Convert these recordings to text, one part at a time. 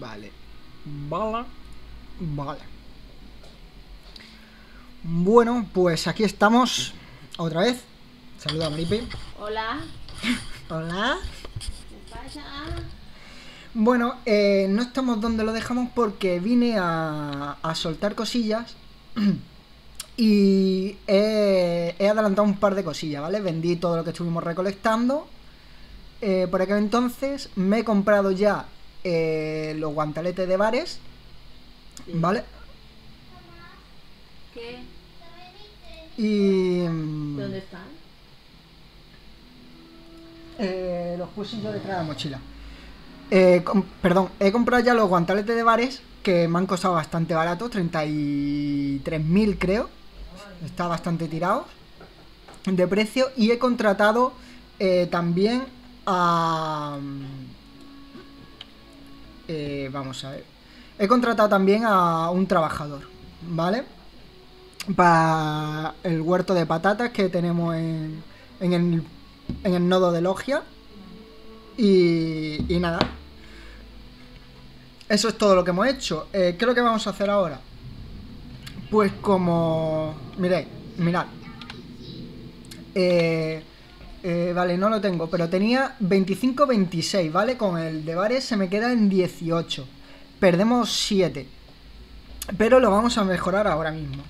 Vale. Vale. Vale. Bueno, pues aquí estamos otra vez. Saluda a Maripe. Hola. Hola. ¿Qué pasa? Bueno, eh, no estamos donde lo dejamos porque vine a, a soltar cosillas y he, he adelantado un par de cosillas, ¿vale? Vendí todo lo que estuvimos recolectando. Eh, por aquel entonces me he comprado ya eh, los guantaletes de bares, Sí. ¿vale? ¿Qué? Y... ¿Dónde están? Eh, los puse yo detrás de la mochila. Eh, perdón, he comprado ya los guantaletes de bares que me han costado bastante barato, 33.000 creo. Está bastante tirados de precio. Y he contratado eh, también a... eh, vamos a ver. He contratado también a un trabajador, ¿vale? Para el huerto de patatas que tenemos en, el en el nodo de logia. Y, y nada. Eso es todo lo que hemos hecho. Eh, ¿Qué es lo que vamos a hacer ahora? Pues como... Miréis, mirad. Eh, eh, vale, no lo tengo, pero tenía 25-26, ¿vale? Con el de bares se me queda en 18. Perdemos 7. Pero lo vamos a mejorar ahora mismo.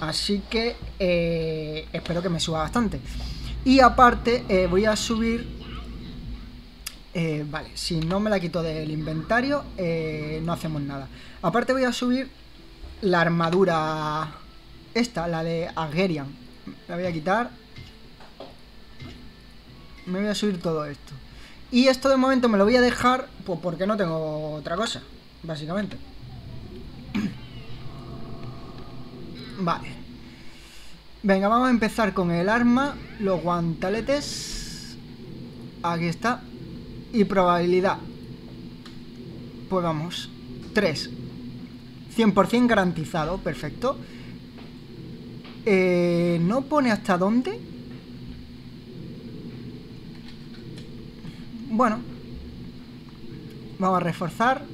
Así que eh, espero que me suba bastante. Y aparte eh, voy a subir... vale, si no me la quito del inventario, no hacemos nada. Aparte voy a subir la armadura... Esta, la de Agerian. La voy a quitar. Me voy a subir todo esto. Y esto de momento me lo voy a dejar, pues porque no tengo otra cosa, básicamente. Vale. Venga, vamos a empezar con el arma, los guantaletes. Aquí está. Y probabilidad. Pues vamos. 3. 100% garantizado, perfecto. Eh, ¿No pone hasta dónde? Bueno. Vamos a reforzar.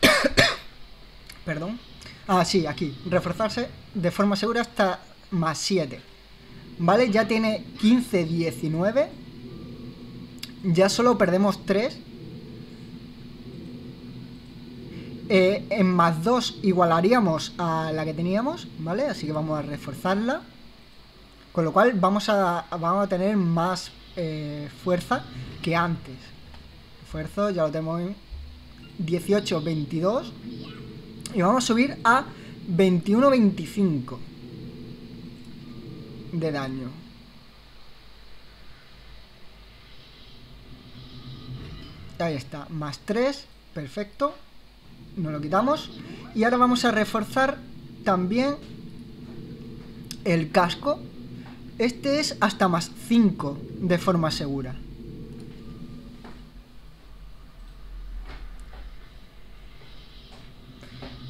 Perdón. Ah, sí, aquí. Reforzarse de forma segura hasta más 7. ¿Vale? Ya tiene 15, 19. Ya solo perdemos 3. Eh, en más 2 igualaríamos a la que teníamos, ¿vale? Así que vamos a reforzarla. Con lo cual vamos a, vamos a tener más eh, fuerza que antes. Esfuerzo, ya lo tenemos en 18, 22. Y vamos a subir a 21-25 de daño. Ahí está, más 3, perfecto. Nos lo quitamos. Y ahora vamos a reforzar también el casco. Este es hasta más 5 de forma segura.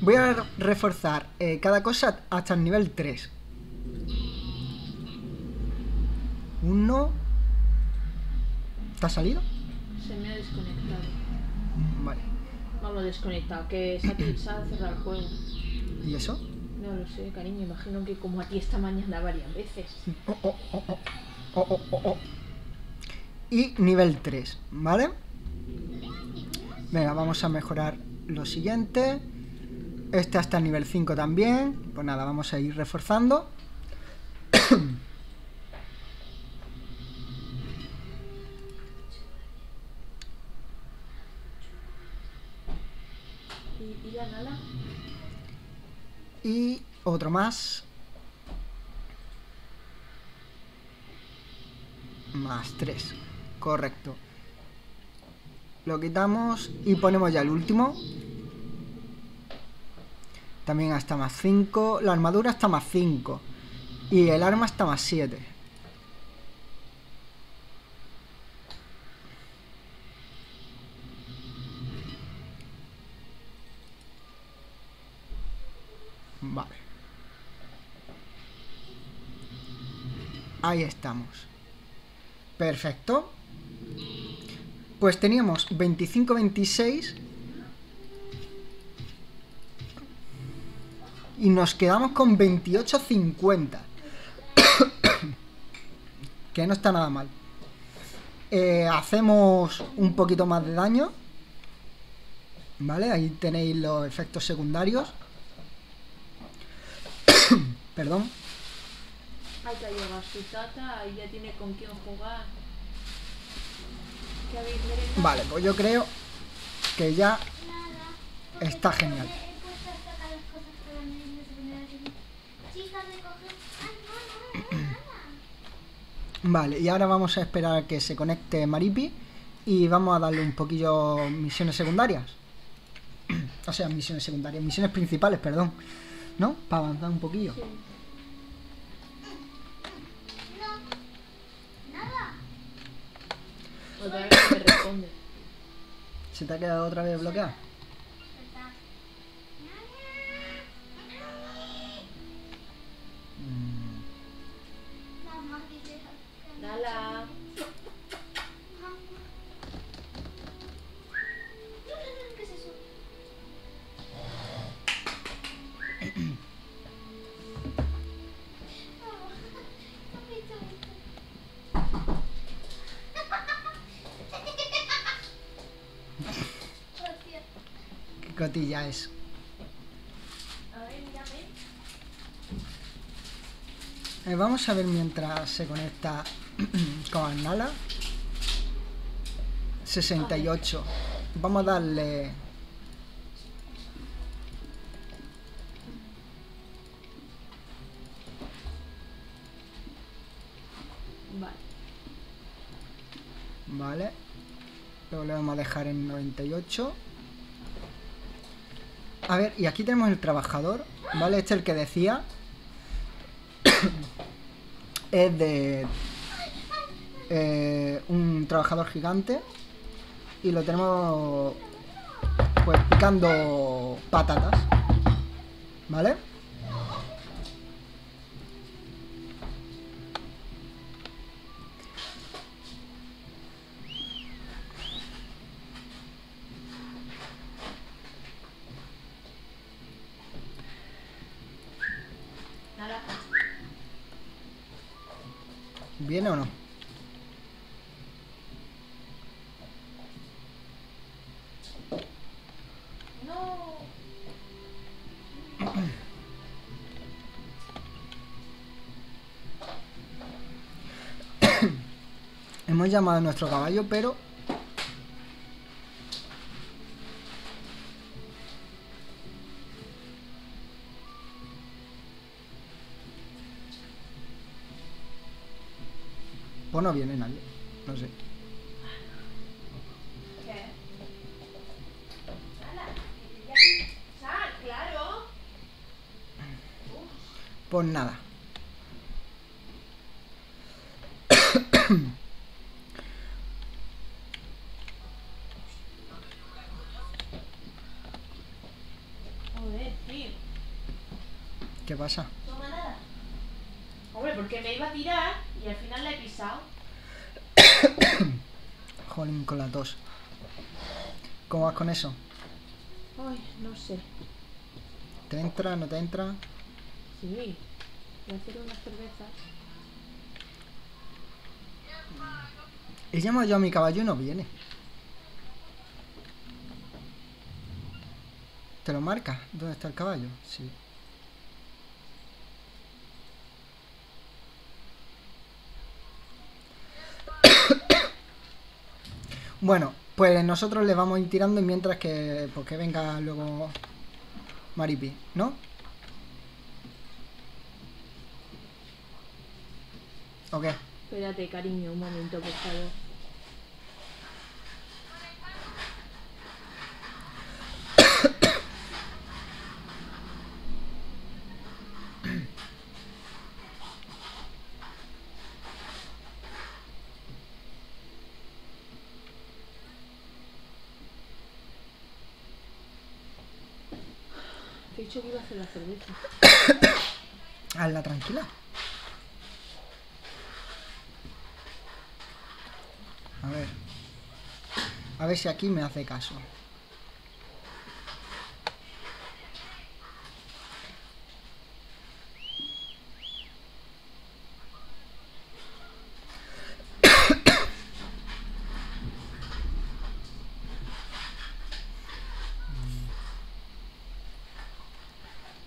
Voy a reforzar eh, cada cosa hasta el nivel 3. Uno. ¿Te ha salido? Se me ha desconectado. Vale. Vamos, desconectado, que se ha, se ha cerrado el juego. ¿Y eso? No lo sé, cariño, imagino que como a ti esta mañana varias veces. Oh, oh, oh. Y nivel 3, ¿vale? Venga, vamos a mejorar lo siguiente. Este hasta el nivel 5 también. Pues nada, vamos a ir reforzando. Y otro más. Más 3. Correcto. Lo quitamos y ponemos ya el último. También hasta más 5. La armadura está más 5. Y el arma está más 7. Vale. Ahí estamos. Perfecto. Pues teníamos 25-26 y nos quedamos con 28-50. que no está nada mal. Eh, hacemos un poquito más de daño. ¿Vale? Ahí tenéis los efectos secundarios. Perdón. Que llevar su tata y ya tiene con quién jugar. ¿Qué habéis merendado? Vale, pues yo creo que ya está genial. Vale, y ahora vamos a esperar a que se conecte Maripi y vamos a darle un poquillo misiones secundarias. O sea, misiones secundarias, misiones principales, perdón. ¿No? Para avanzar un poquillo. Sí. Otra vez no me responde. ¿Se te ha quedado otra vez bloqueado? ¿Verdad? Cotilla es? Eh, vamos a ver mientras se conecta con Nala. 68. Vamos a darle... Vale. Vale. Luego le vamos a dejar en 98. A ver, y aquí tenemos el trabajador, ¿vale? Este es el que decía. es de eh, un trabajador gigante. Y lo tenemos pues picando patatas. ¿Vale? ¿Viene o no? No. Hemos llamado a nuestro caballo, pero no viene nadie. No sé. Pues nada. ¿Qué pasa? Toma nada. Hombre, porque me iba a tirar y al final la he pisado. Con la tos. ¿Cómo vas con eso? Ay, no sé. ¿Te entra? ¿No te entra? Sí. Voy a hacer unas cervezas. He llamado yo a mi caballo y no viene. ¿Te lo marca? ¿Dónde está el caballo? Sí. Bueno, pues nosotros le vamos a ir tirando mientras que, pues que venga luego Maripi, ¿no? ¿O qué? Espérate, cariño, un momento, por favor. Te he dicho que iba a hacer la cerveza. Hazla tranquila. A ver. A ver si aquí me hace caso.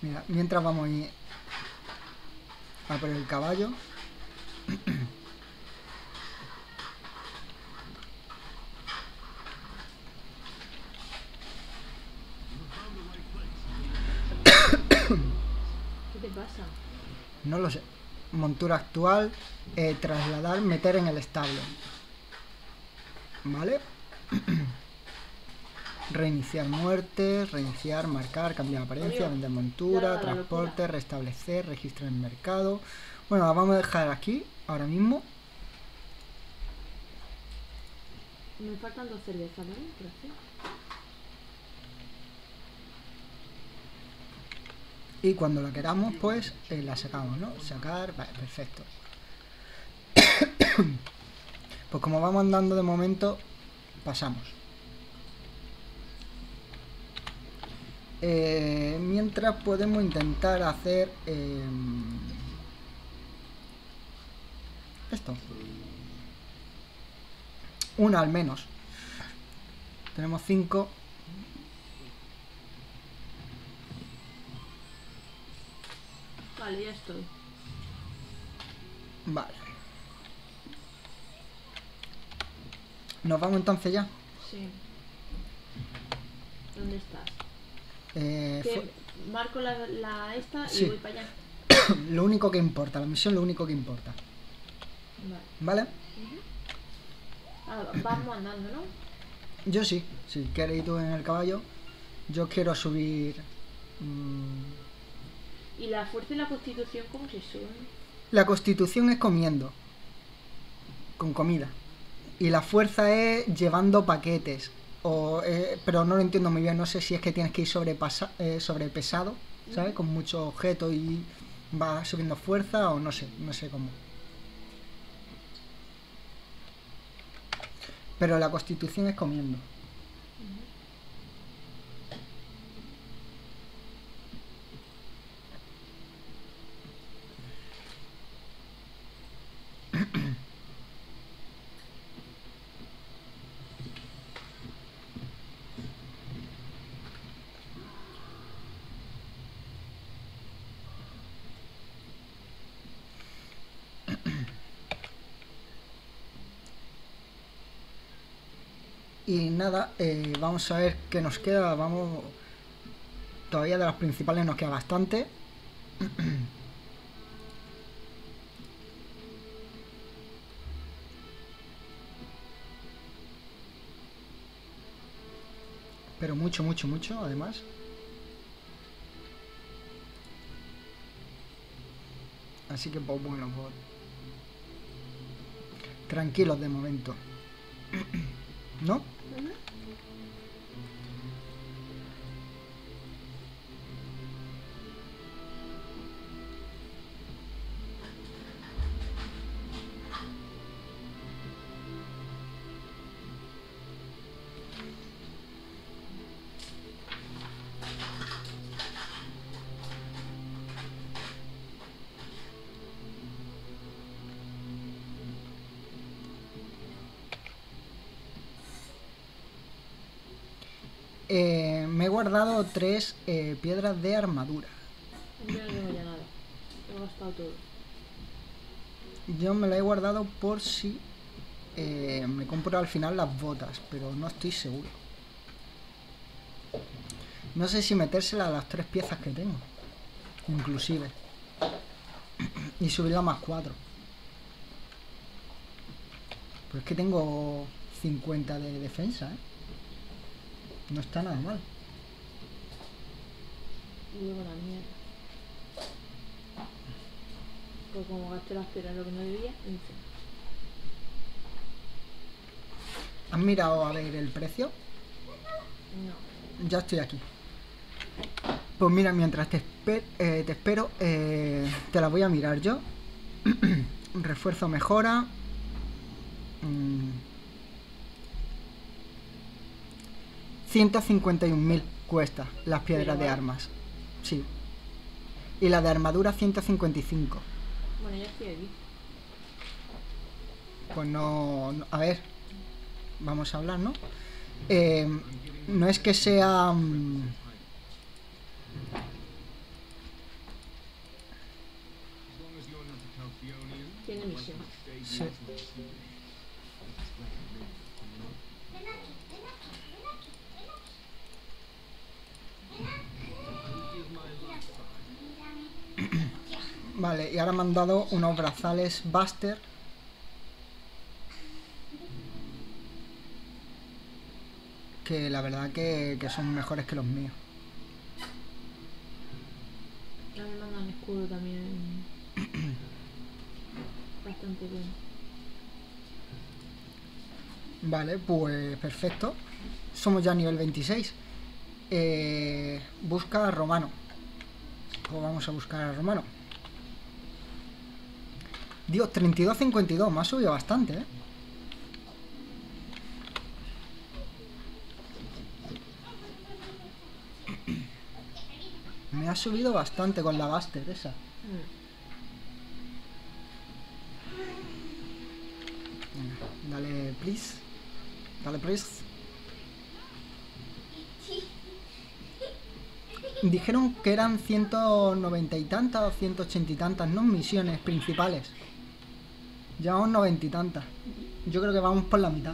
Mira, mientras vamos a ir a por el caballo. ¿Qué te pasa? No lo sé. Montura actual, eh, trasladar, meter en el establo. ¿Vale? Reiniciar muertes, reiniciar, marcar, cambiar apariencia, vender montura, transporte, restablecer, registrar en mercado. Bueno, la vamos a dejar aquí, ahora mismo. Me faltan dos cervezas, ¿vale? Gracias. Y cuando la queramos, pues eh, la sacamos, ¿no? Sacar, vale, perfecto. pues como vamos andando de momento, pasamos. Eh, mientras podemos intentar hacer eh, esto. Una al menos. Tenemos cinco. Vale, ya estoy. Vale. Nos vamos entonces ya. Sí. ¿Dónde estás? Eh, Que marco la, la esta Sí. y voy para allá. lo único que importa, la misión lo único que importa. Vale. ¿Vale? Ah, vamos andando, ¿no? Yo sí, si quieres ir tú en el caballo. Yo quiero subir. mm, ¿Y la fuerza y la constitución cómo se suben? la constitución es comiendo. Con comida. Y la fuerza es llevando paquetes. O, eh, pero no lo entiendo muy bien. No sé si es que tienes que ir sobrepasa, eh, sobrepesado, ¿sabes? Con muchos objetos y va subiendo fuerza o no sé, no sé cómo. Pero la constitución es comiendo. Y nada, eh, vamos a ver qué nos queda. Vamos. Todavía de las principales nos queda bastante. Pero mucho, mucho, mucho, además. Así que pues bueno, pues. Tranquilos de momento. ¿No? Guardado tres eh, piedras de armadura. Yo no tengo ya nada. He gastado todo. Yo me la he guardado por si eh, me compro al final las botas, pero no estoy seguro. No sé si metérsela a las tres piezas que tengo. Inclusive. Y subirla más cuatro. Pues es que tengo 50 de defensa, ¿eh? No está nada mal. Y luego la mierda. Pues como gasté las piedras lo que no debía, en fin. ¿Has mirado a ver el precio? No. Ya estoy aquí. Pues mira, mientras te, eh, te espero, eh, te la voy a mirar yo. Refuerzo mejora. Mm. 151.000 cuesta las piedras de armas. Sí. Y la de armadura 155. Bueno, ya estoy aquí. Pues no, no- A ver. Vamos a hablar, ¿no? Eh, no es que sea... mm, Tiene misión. sí. Ven aquí, ven aquí, ven aquí, ven aquí. Ven aquí. Mírame. Vale, y ahora me han dado unos brazales Buster. Que la verdad que, que son mejores que los míos. A mí me mandan escudo también. Bastante bueno. Vale, pues perfecto. Somos ya nivel 26. Eh, busca a Romano. Pues vamos a buscar a Romano. Dios, 32-52. Me ha subido bastante, ¿eh? Me ha subido bastante con la Buster esa. Dale, please. Dale, please. Dijeron que eran 190 y tantas o 180 y tantas, ¿no? Misiones principales. Llevamos 90 y tantas. Yo creo que vamos por la mitad.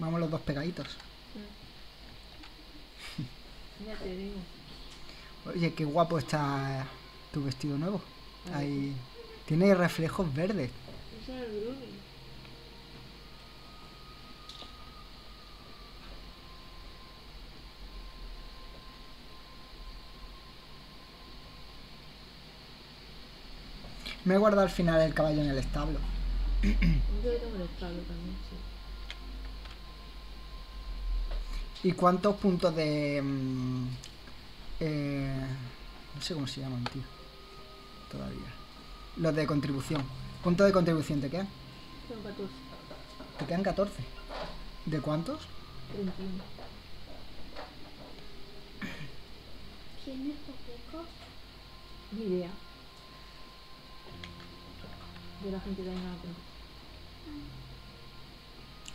Vamos los dos pegaditos. Ya te digo. Oye, qué guapo está tu vestido nuevo. Ahí tiene reflejos verdes. Es el. Me he guardado al final el caballo en el establo. Yo tengo el establo también, sí. ¿Y cuántos puntos de... mm, eh, no sé cómo se llaman, tío. Todavía. Los de contribución. ¿Puntos de contribución te quedan? Tengo 14. Te quedan 14. ¿De cuántos? 31. ¿Quién es Pokeco? Ni idea. De la gente que hay en la cuenta.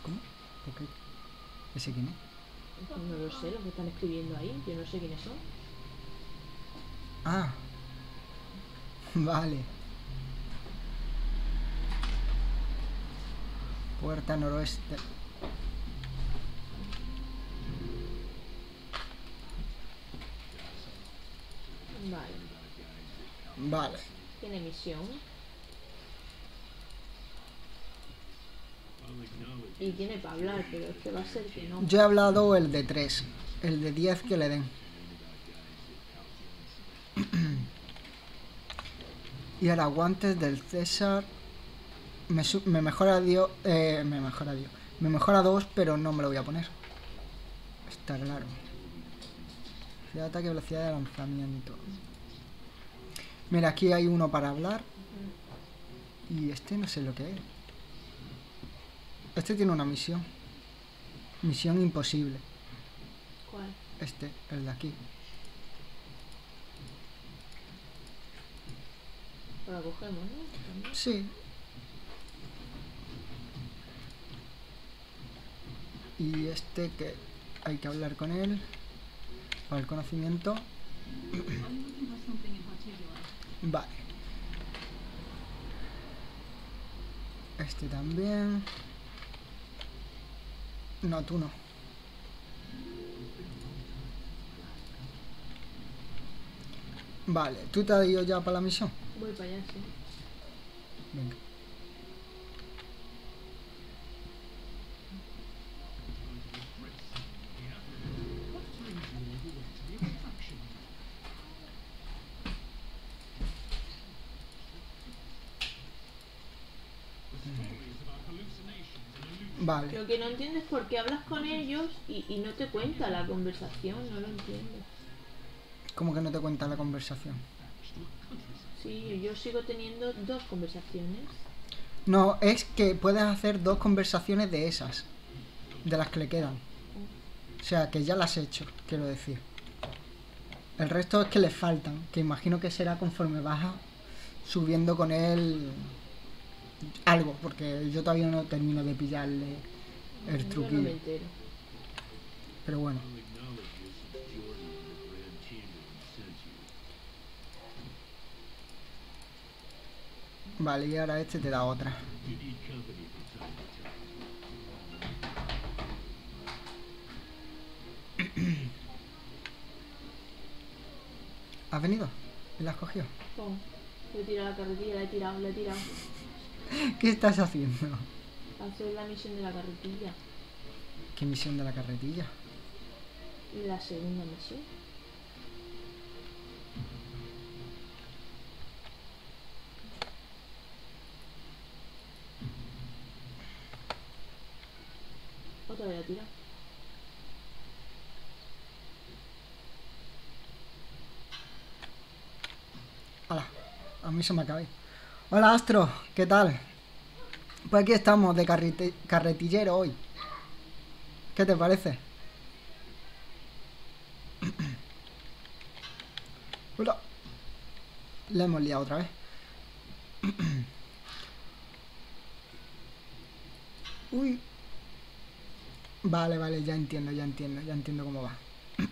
¿Cómo? ¿Por qué? ¿Ese quién es? No lo sé, lo que están escribiendo ahí. Yo no sé quiénes son. Ah. Vale. Puerta noroeste. Vale. Vale. Tiene misión. Y tiene para hablar, pero es que va a ser que no. Yo he hablado el de 3. El de 10 que le den. y ahora guantes del César. Me, me mejora Dios. Eh, me mejora Dios. Me mejora 2, pero no me lo voy a poner. Está claro. Velocidad de ataque, velocidad de lanzamiento. Mira, aquí hay uno para hablar. Y este no sé lo que es. Este tiene una misión. Misión imposible. ¿Cuál? Este, el de aquí. La cogemos, ¿no? Sí. Y este que hay que hablar con él. Para el conocimiento. Vale. Este también. No, tú no. Vale, ¿tú te has ido ya para la misión? Voy para allá, sí. Venga. Vale. Lo que no entiendo es por qué hablas con ellos y, y no te cuenta la conversación, no lo entiendo. ¿Cómo que no te cuenta la conversación? Sí, yo sigo teniendo dos conversaciones. No, es que puedes hacer dos conversaciones de esas, de las que le quedan. O sea, que ya las he hecho, quiero decir. El resto es que le faltan, que imagino que será conforme vas subiendo con él algo, porque yo todavía no termino de pillarle el no truquillo. Pero bueno, vale, y ahora este te da otra. ¿Has venido? ¿Y la has cogido? Le he tirado la carretilla, la he tirado, la he tirado. ¿Qué estás haciendo? Hacer la misión de la carretilla. ¿Qué misión de la carretilla? La segunda misión. Otra vez la tira. Hola, a mí se me acaba. Hola Astro, ¿qué tal? Pues aquí estamos de carretillero hoy. ¿Qué te parece? Hola. Le hemos liado otra vez. Uy. Vale, vale, ya entiendo, ya entiendo, ya entiendo cómo va.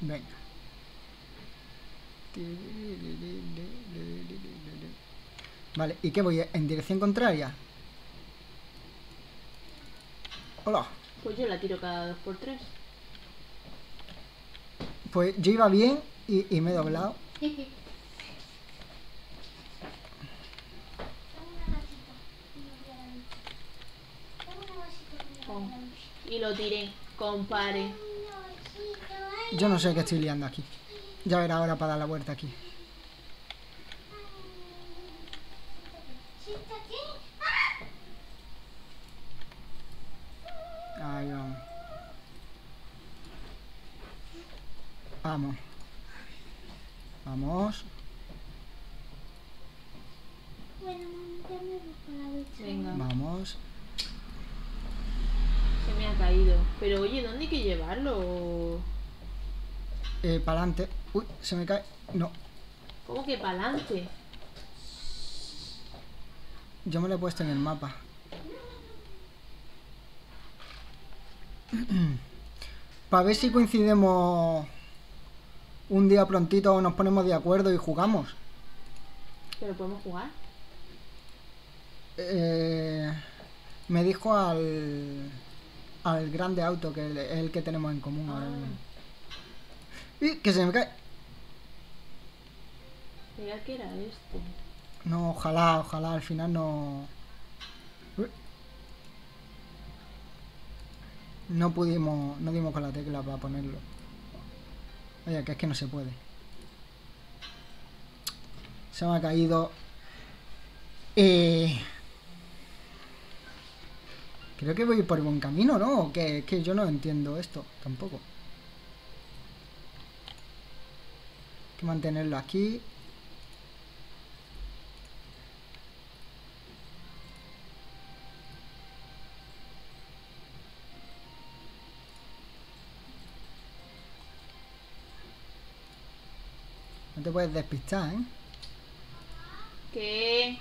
Venga. Vale, ¿y qué voy? ¿En dirección contraria? Hola. Pues yo la tiro cada dos por tres. Pues yo iba bien y, y me he doblado. Y lo tiré. Compare. Yo no sé qué estoy liando aquí. Ya verá ahora para dar la vuelta aquí. siéntate. Ahí vamos. Vamos. Vamos. Bueno, mami, ya me voy para la ducha. Venga. Vamos. Se me ha caído. Pero oye, ¿dónde hay que llevarlo? Eh, para adelante. Uy, se me cae. No, ¿Cómo que para adelante? yo me lo he puesto en el mapa. Para ver si coincidimos un día prontito nos ponemos de acuerdo y jugamos. ¿Pero podemos jugar? Eh, me dijo al al grande auto que es el que tenemos en común ahora Ah. mismo. Y que se me cae. Mira que era este. No, ojalá, ojalá al final no. No pudimos, no dimos con la tecla para ponerlo. Oye, que es que no se puede. Se me ha caído. Eh... Creo que voy por buen camino, ¿no? Es que yo no entiendo esto tampoco. Hay que mantenerlo aquí. Te puedes despistar, ¿eh? ¿Qué?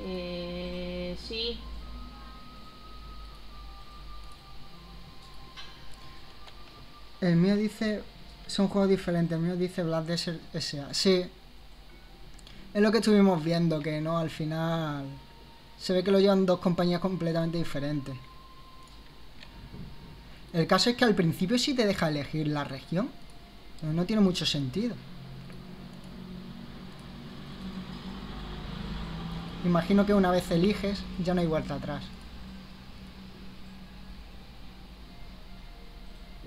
Eh, sí. El mío dice. Son juegos diferentes. El mío dice Black Desert S.A. Sí. Es lo que estuvimos viendo, que no, al final. Se ve que lo llevan dos compañías completamente diferentes. El caso es que al principio sí te deja elegir la región. No tiene mucho sentido. Imagino que una vez eliges, ya no hay vuelta atrás.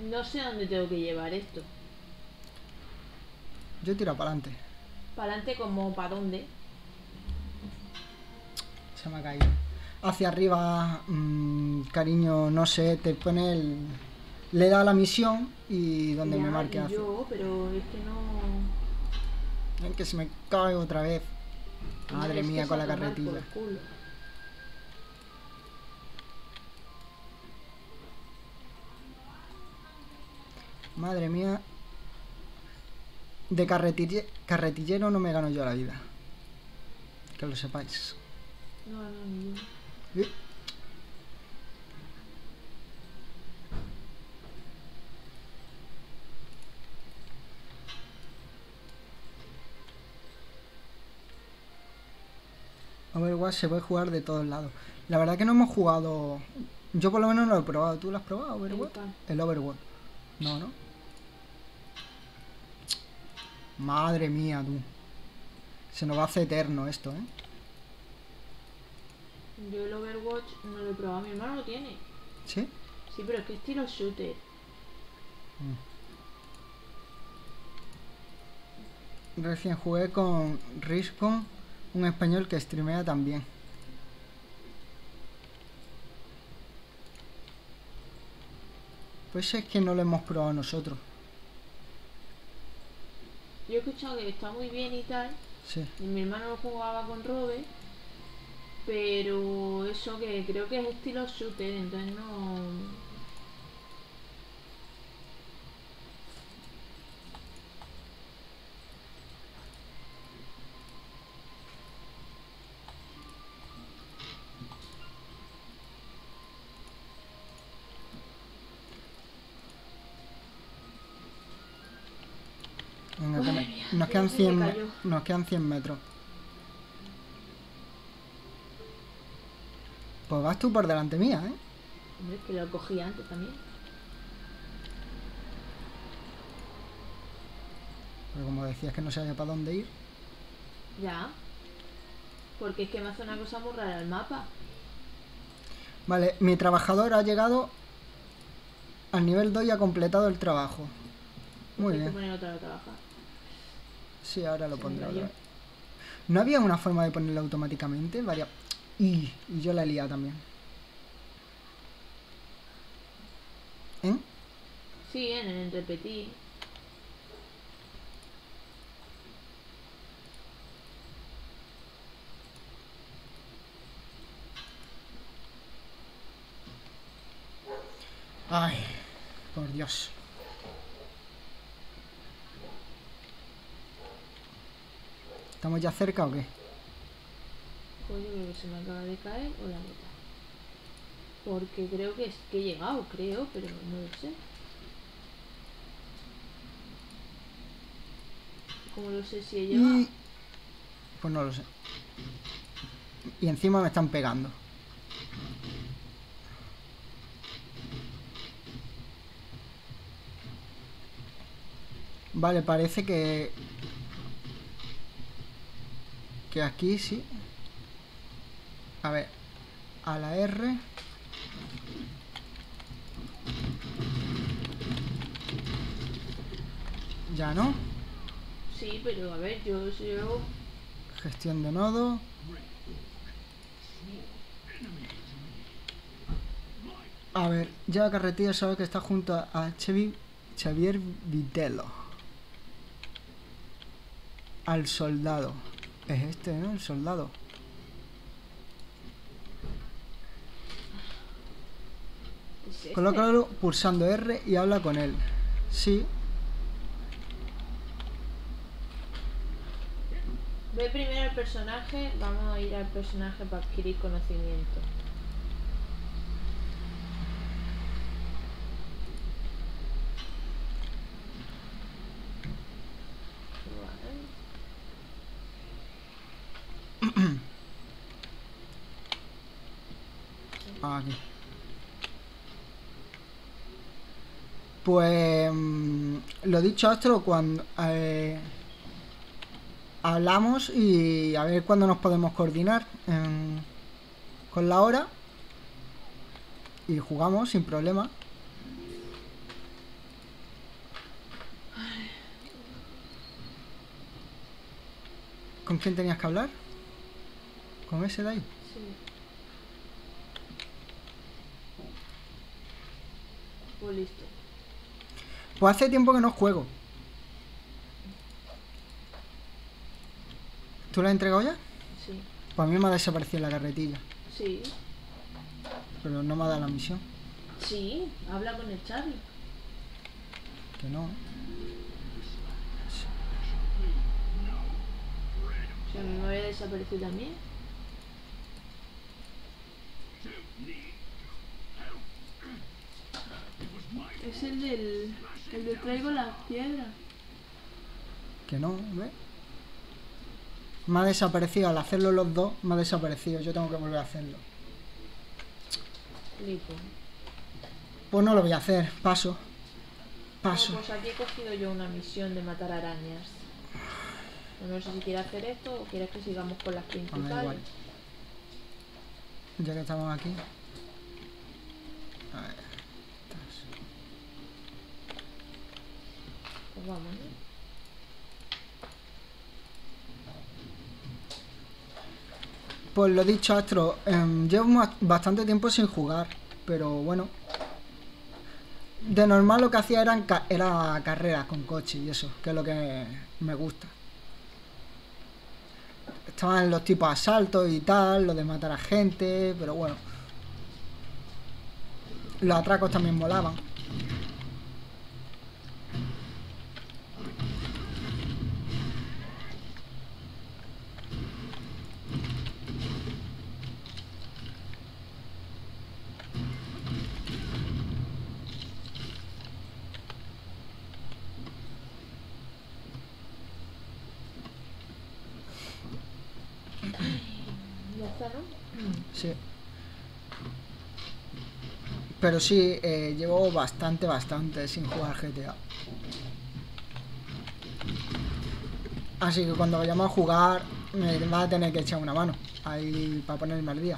No sé a dónde tengo que llevar esto. Yo tiro para adelante. ¿Para adelante como para dónde? Se me ha caído. Hacia arriba, mm, cariño, no sé, te pone el... Le da la misión y donde Ya, me marque hace. yo, pero es que no... Ven que se me cae otra vez. Madre es mía, es con la carretilla. Madre mía. De carretille- carretillero no me gano yo la vida. Que lo sepáis. No, no, ni yo. Se puede jugar de todos lados. La verdad que no hemos jugado. Yo por lo menos no lo he probado. ¿Tú lo has probado, Overwatch? El Overwatch. No, ¿no? Madre mía, tú. Se nos va a hacer eterno esto, ¿eh? Yo el Overwatch no lo he probado. Mi hermano lo tiene. ¿Sí? Sí, pero es que estilo shooter. Recién jugué con Riscon, un español que streamea también. Pues es que no lo hemos probado nosotros. Yo he escuchado que está muy bien y tal. Sí. Y mi hermano lo jugaba con Robert. Pero eso que creo que es estilo shooter, entonces no. Nos, quedan se 100, me me- cayó. nos quedan 100 metros. Pues vas tú por delante mía, ¿eh? Hombre, es que lo cogí antes también. Pero como decías que no sabía para dónde ir. Ya. Porque es que me hace una cosa muy rara el mapa. Vale, mi trabajador ha llegado al nivel 2 y ha completado el trabajo. Muy Hay que bien. poner otra vez a trabajar. Sí, ahora lo pondré. ¿No había una forma de ponerlo automáticamente? Varia... Y, y yo la he liado también. ¿Eh? Sí, en el repetir. Ay, por Dios. ¿Estamos ya cerca o qué? Pues yo creo que se me acaba de caer o la mitad. Porque creo que es que he llegado, creo, pero no lo sé. ¿Cómo lo sé si he llegado? Y... Pues no lo sé. Y encima me están pegando. Vale, parece que... Que aquí sí. A ver. A la R. Ya no. Sí, pero a ver, yo, yo Gestión de nodo. A ver, ya Carretilla sabe que está junto a Chevi- Xavier Vitello. Al soldado. Es este, ¿no? El soldado. es este. Colócalo pulsando R y habla con él. Sí. Ve primero el personaje, vamos a ir al personaje para adquirir conocimiento. Vale. Aquí. Pues mm, lo dicho, Astro, cuando eh, hablamos y a ver cuándo nos podemos coordinar con la hora y jugamos sin problema. ¿Con quién tenías que hablar? ¿Con ese de ahí? Sí. Pues listo. Pues hace tiempo que no juego. ¿Tú la has entregado ya? Sí. Pues a mí me ha desaparecido la carretilla. Sí. Pero no me ha dado la misión. Sí. Habla con el Charlie. Que no. Si a mí me había desaparecido también. Es el del. El de traigo las piedras. Que no, ¿ves? Me ha desaparecido. Al hacerlo los dos, me ha desaparecido. Yo tengo que volver a hacerlo. Listo. Pues no lo voy a hacer. Paso. Bueno, Paso. pues aquí he cogido yo una misión de matar arañas. No sé si quieres hacer esto o quieres que sigamos con las igual. principales. Ya que estamos aquí. A ver. estas. Pues vamos. Pues lo dicho, Astro. em, llevo bastante tiempo sin jugar. Pero bueno. De normal lo que hacía eran era carreras con coche y eso, que es lo que me gusta. Estaban los tipos asaltos y tal, lo de matar a gente, pero bueno. Los atracos también molaban. Ya está, ¿no? Sí. Pero sí, eh, llevo bastante, bastante sin jugar GTA. Así que cuando vayamos a jugar, me va a tener que echar una mano. Ahí para ponerme al día.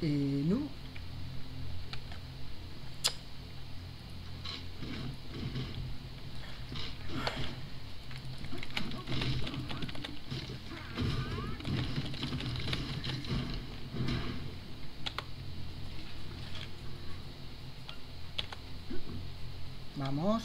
Y no. Vamos.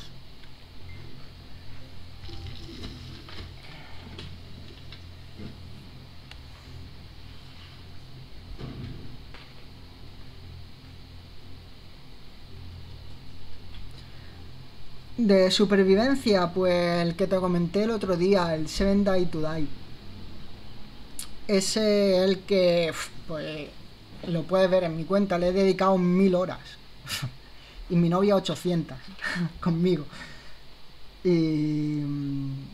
De supervivencia, pues el que te comenté el otro día, el Seven Die to Die. Ese es el que, pues, lo puedes ver en mi cuenta, le he dedicado mil horas. y mi novia 800 conmigo. Y. mm,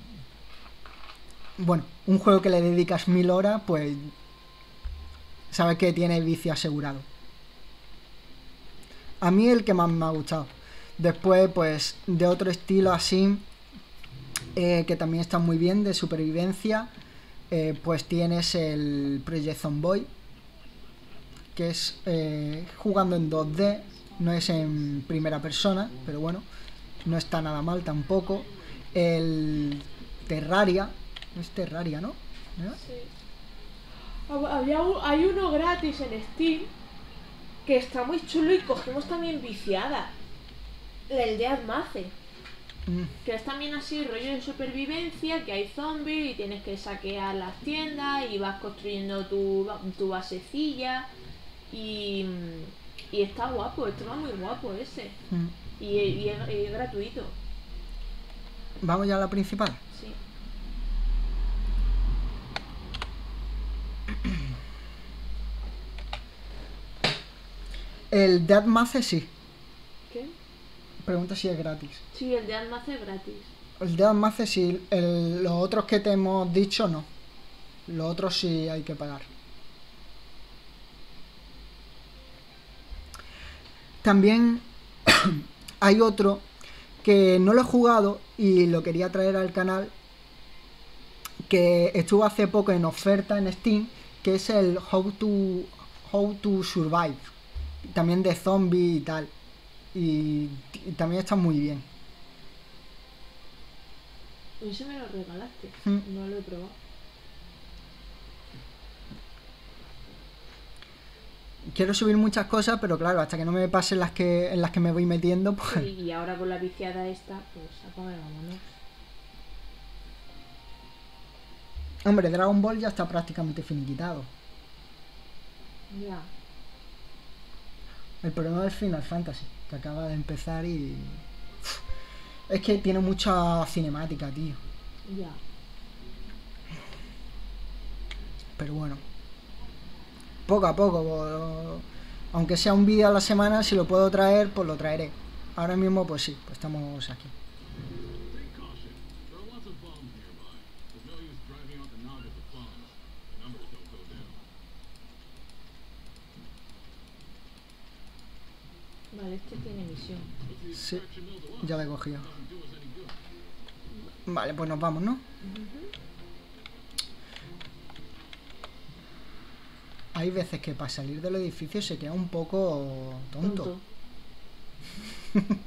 Bueno, un juego que le dedicas mil horas, pues. Sabes que tiene vicio asegurado. A mí el que más me ha gustado. Después, pues, de otro estilo así, eh, que también está muy bien, de supervivencia, eh, pues tienes el Project Zomboy, que es eh, jugando en 2D, no es en primera persona, pero bueno, no está nada mal tampoco. El Terraria, no es Terraria, ¿no? ¿No? Hab- Había un- hay uno gratis en Steam que está muy chulo y cogimos también viciada. El de Admace. Mm, Que es también así, rollo de supervivencia, que hay zombies y tienes que saquear las tiendas y vas construyendo tu, tu basecilla. Y, y está guapo, está muy guapo ese. mm. Y, y es, y es gratuito, Vamos ya a la principal. sí. El Deathmatch sí. ¿Qué? Pregunta si es gratis. Sí, el de Admace es gratis. El Deathmatch sí. El- los otros que te hemos dicho no. Los otros sí hay que pagar. También hay otro que no lo he jugado y lo quería traer al canal que estuvo hace poco en oferta en Steam que es el How to How to Survive también de zombie y tal. Y, y también está muy bien. Ese me lo regalaste. Mm. No lo he probado. Quiero subir muchas cosas, pero claro, hasta que no me pasen las que en las que me voy metiendo, pues Y, y ahora con la viciada esta, pues a comer, vámonos. hombre, Dragon Ball ya está prácticamente finiquitado. Ya. El problema del Final Fantasy, que acaba de empezar y es que tiene mucha cinemática, tío. Ya. Pero bueno. Poco a poco. po- Aunque sea un vídeo a la semana, si lo puedo traer, pues lo traeré. Ahora mismo, pues sí, pues estamos aquí. Vale, este tiene misión. Sí, ya lo he cogido. Vale, pues nos vamos, ¿no? Hay veces que para salir del edificio se queda un poco tonto. Tonto.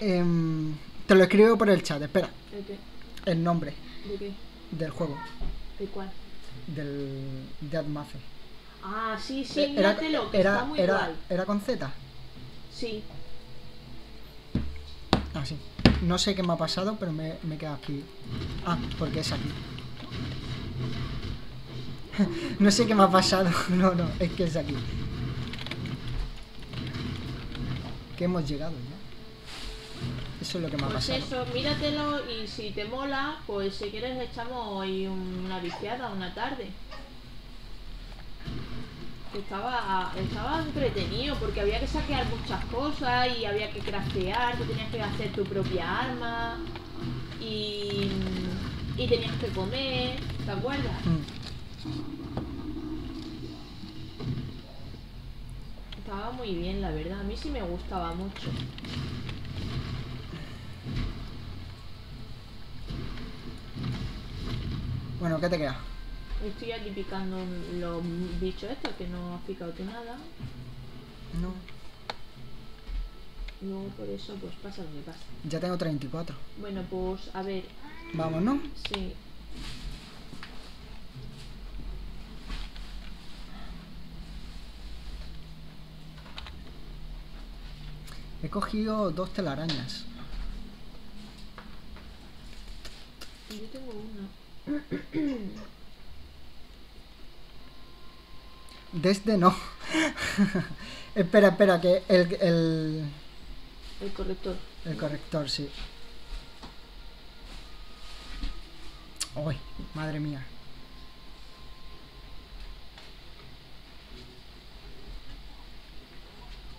Em, te lo escribo por el chat, espera. ¿De qué? El nombre ¿De qué? del juego, ¿De cuál? del Dead Mafe. Ah, sí, sí, Eh, Era, míratelo, que era, está muy era, guay. era con Z. Sí. Ah, sí. No sé qué me ha pasado, pero me, me he quedado aquí. Ah, porque es aquí. no sé qué me ha pasado. No, no, es que es aquí. Que hemos llegado ya. Eso es lo que me ha Pues pasado. eso, míratelo y si te mola, pues si quieres echamos hoy una viciada una tarde. Estaba, estaba entretenido porque había que saquear muchas cosas y había que craftear, tú tenías que hacer tu propia arma y, y tenías que comer, ¿te acuerdas? Mm. Estaba muy bien, la verdad, a mí sí me gustaba mucho. Bueno, ¿qué te queda? Estoy aquí picando los bichos estos que no has picado tú nada. No. Luego por eso pues pasa lo que pasa. Ya tengo 34. Bueno, pues a ver, Vamos, ¿no? sí. He cogido dos telarañas. Yo tengo una. Desde no. espera, espera, que el, el, El corrector. el corrector, sí. Uy, madre mía.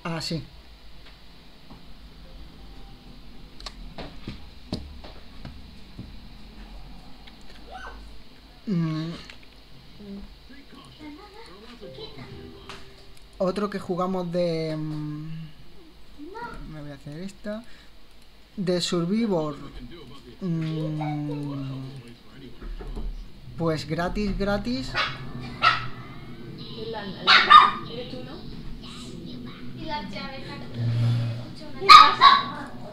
Ah, sí. Mm, otro que jugamos de... mm, Me voy a hacer esta. De Survivor. mm, Pues gratis, gratis. ¿Eres tú, no?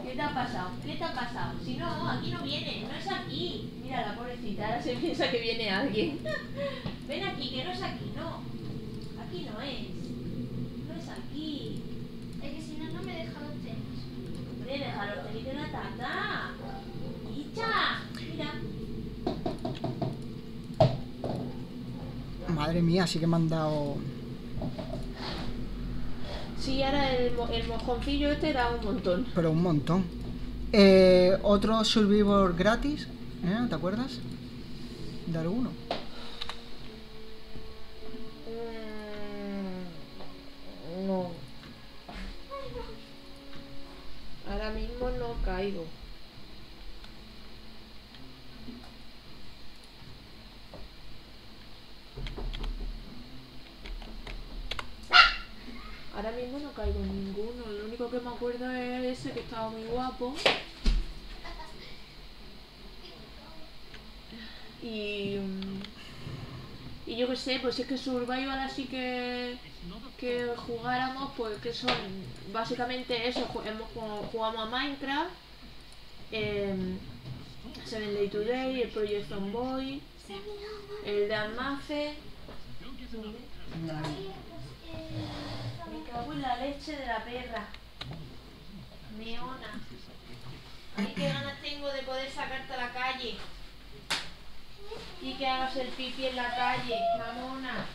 ¿Qué te ha pasado? ¿Qué te ha pasado? Si no, aquí no viene, no es aquí. Mira, la pobrecita, ahora se piensa que viene alguien. Ven aquí, que no es aquí, no. Aquí no es. Aquí. Es que si no, no me deja los tenis. Hombre, déjalo tenis de la tata. ¡Hicha! Mira. Madre mía, sí que me han dado... Sí, ahora el, mo- el mojoncillo este da un montón. Pero un montón. Eh, otro Survivor gratis. ¿eh? ¿Te acuerdas? De alguno. Mm, No. Ahora mismo Ahora mismo no caigo en ninguno. Lo único que me acuerdo es ese que estaba muy guapo. Y. Y yo qué sé, pues si es que Survival así que. que jugáramos, pues que son básicamente eso, ju- hemos jugado- jugamos a Minecraft, eh, Seven Day Today, el Project Zomboy, el de Amafe. Me cago en la leche de la perra. Meona. Ay, qué ganas tengo de poder sacarte a la calle. Y que hagas el pipi en la calle, mamona.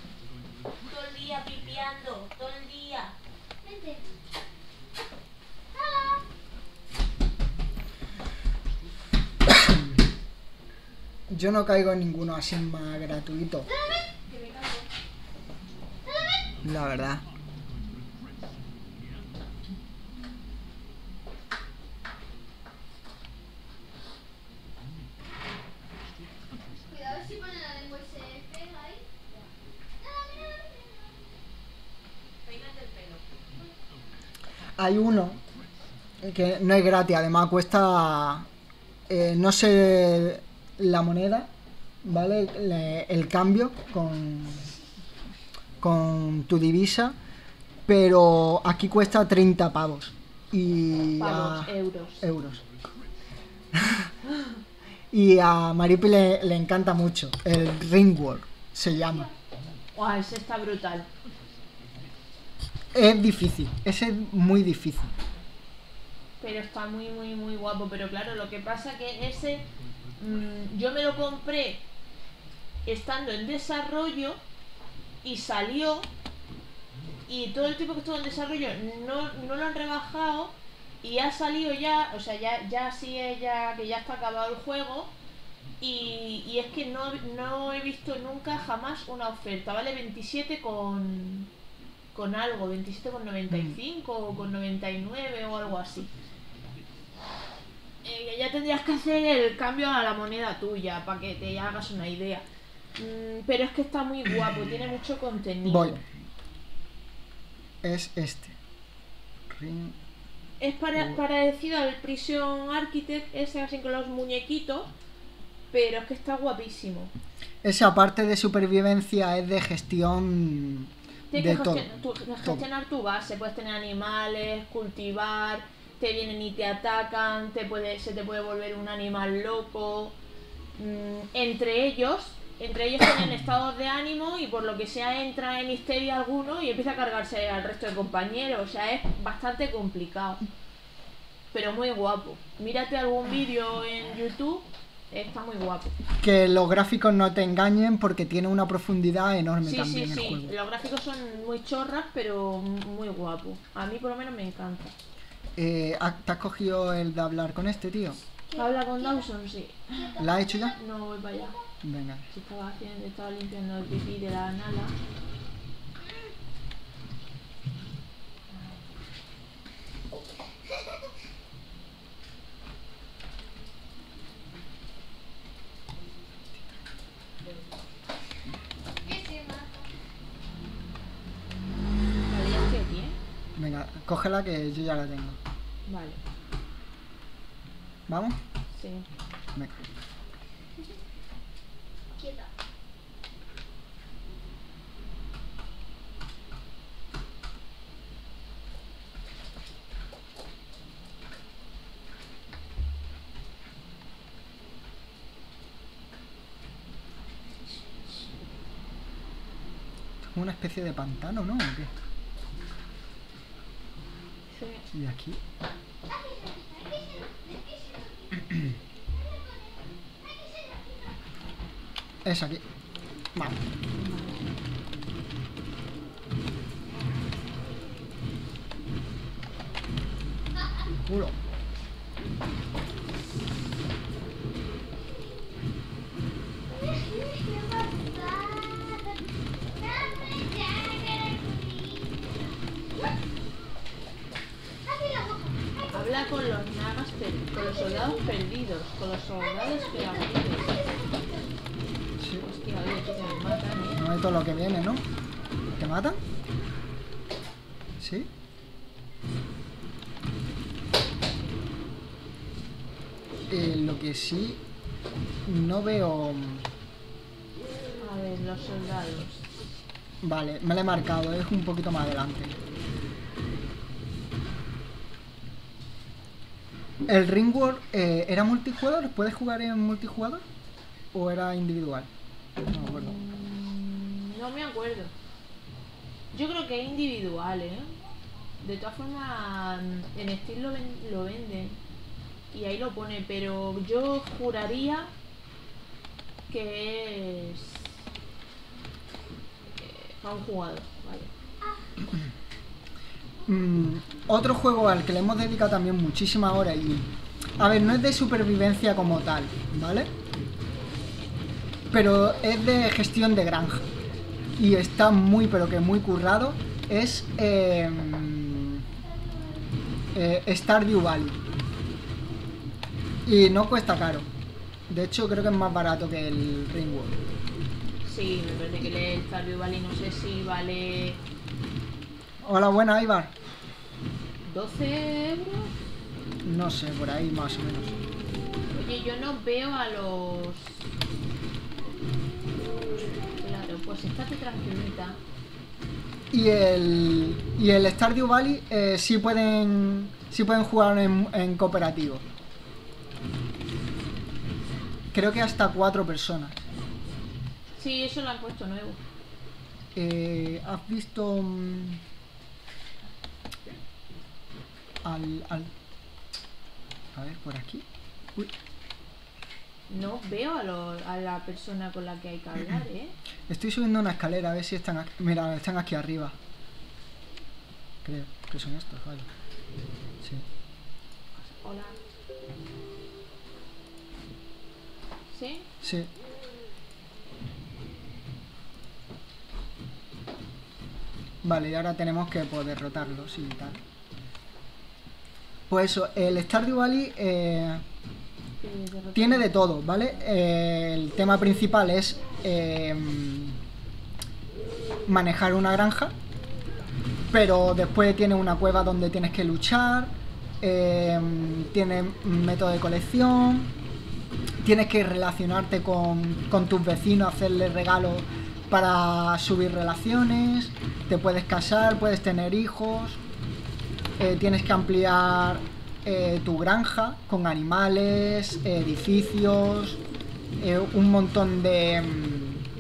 Yo no caigo en ninguno así más gratuito. La verdad. Hay uno que no es gratis, además cuesta, eh, no sé, la moneda, ¿vale? Le- el cambio con, con tu divisa, pero aquí cuesta 30 pavos. Y Pavos, a- euros. euros. y a Maripi le, le encanta mucho, el Ringworld se llama. Guau, ese está brutal. Es difícil, ese es muy difícil. Pero está muy, muy, muy guapo. Pero claro, lo que pasa que ese. Mm, yo me lo compré estando en desarrollo y salió. Y todo el tiempo que estuvo en desarrollo no, no lo han rebajado. Y ha salido ya, o sea, ya, ya sí es ya que ya está acabado el juego. Y, y es que no, no he visto nunca jamás una oferta, ¿vale? 27 con, con algo, 27 con 95 o con 99 o algo así. Eh, ya tendrías que hacer el cambio a la moneda tuya para que te hagas una idea. Mm, pero es que está muy guapo, tiene mucho contenido. Voy. Es este. Ring- Es pare- parecido al Prison Architect, ese así con los muñequitos, pero es que está guapísimo. Esa parte de supervivencia es de gestión Tienes de que todo. tu- gestionar tu base, puedes tener animales, cultivar, te vienen y te atacan, te puede, se te puede volver un animal loco. Mm, entre ellos, entre ellos tienen estados de ánimo y por lo que sea entra en histeria alguno y empieza a cargarse al resto de compañeros. O sea, es bastante complicado. Pero muy guapo. Mírate algún vídeo en YouTube, está muy guapo. Que los gráficos no te engañen porque tiene una profundidad enorme Sí, sí, también el sí. juego. Los gráficos son muy chorras, pero muy guapos. A mí por lo menos me encanta. Eh, ¿ha- ¿Te has cogido el de hablar con este tío? Habla con Dawson, sí. ¿La has hecho ya? No voy para allá. Venga. Se estaba haciendo, estaba limpiando el pipí de la nala. ¿Qué se mata? Vale, ya estoy aquí, ¿eh? Venga, cógela que yo ya la tengo. Vale, ¿Vamos? sí. Venga. Quieta. Una especie de pantano, ¿no? ¿O qué? Y aquí. Es aquí. Vamos. Culo. Con los nagas, con los soldados perdidos, con los soldados perdidos. Sí. Hostia, oye, que me matan, ¿eh? No hay todo lo que viene, ¿no? ¿Te matan? ¿Sí? Eh, lo que sí no veo de los soldados. Vale, me lo he marcado, es un poquito más adelante. ¿El Ringworld eh, era multijugador? ¿Puedes jugar en multijugador? ¿O era individual? No me acuerdo. No me acuerdo. Yo creo que es individual, ¿eh? De todas formas, en Steam lo, lo venden. Y ahí lo pone, pero yo juraría que es... eh, para un jugador. Mm, otro juego al que le hemos dedicado también muchísimas horas y... A ver, no es de supervivencia como tal, ¿vale? Pero es de gestión de granja. Y está muy, pero que muy currado. Es eh, eh, Stardew Valley. Y no cuesta caro. De hecho, creo que es más barato que el Ringworld. Sí, me parece que el Stardew Valley no sé si vale Hola, buena, Ibar. 12 euros. No sé, por ahí más o menos. Oye, yo no veo a los... Claro, pues estate tranquilita. Y el, y el Stardew Valley eh, sí pueden sí pueden jugar en, en cooperativo. Creo que hasta cuatro personas. Sí, eso lo han puesto nuevo. Eh, ¿Has visto mm, al, al... A ver, por aquí. Uy, No veo a, lo- a la persona con la que hay que hablar, ¿eh? estoy subiendo una escalera a ver si están aquí. Mira, están aquí arriba. Creo que son estos, vale. Sí. Hola. ¿Sí? Sí. Vale, y ahora tenemos que pues, derrotarlos y tal. Pues eso, el Stardew Valley eh, tiene de todo, ¿vale? Eh, el tema principal es eh, manejar una granja, pero después tiene una cueva donde tienes que luchar, tiene método de colección, tienes que relacionarte con, con tus vecinos, hacerles regalos para subir relaciones, te puedes casar, puedes tener hijos, eh, tienes que ampliar eh, tu granja con animales, edificios, eh, un montón de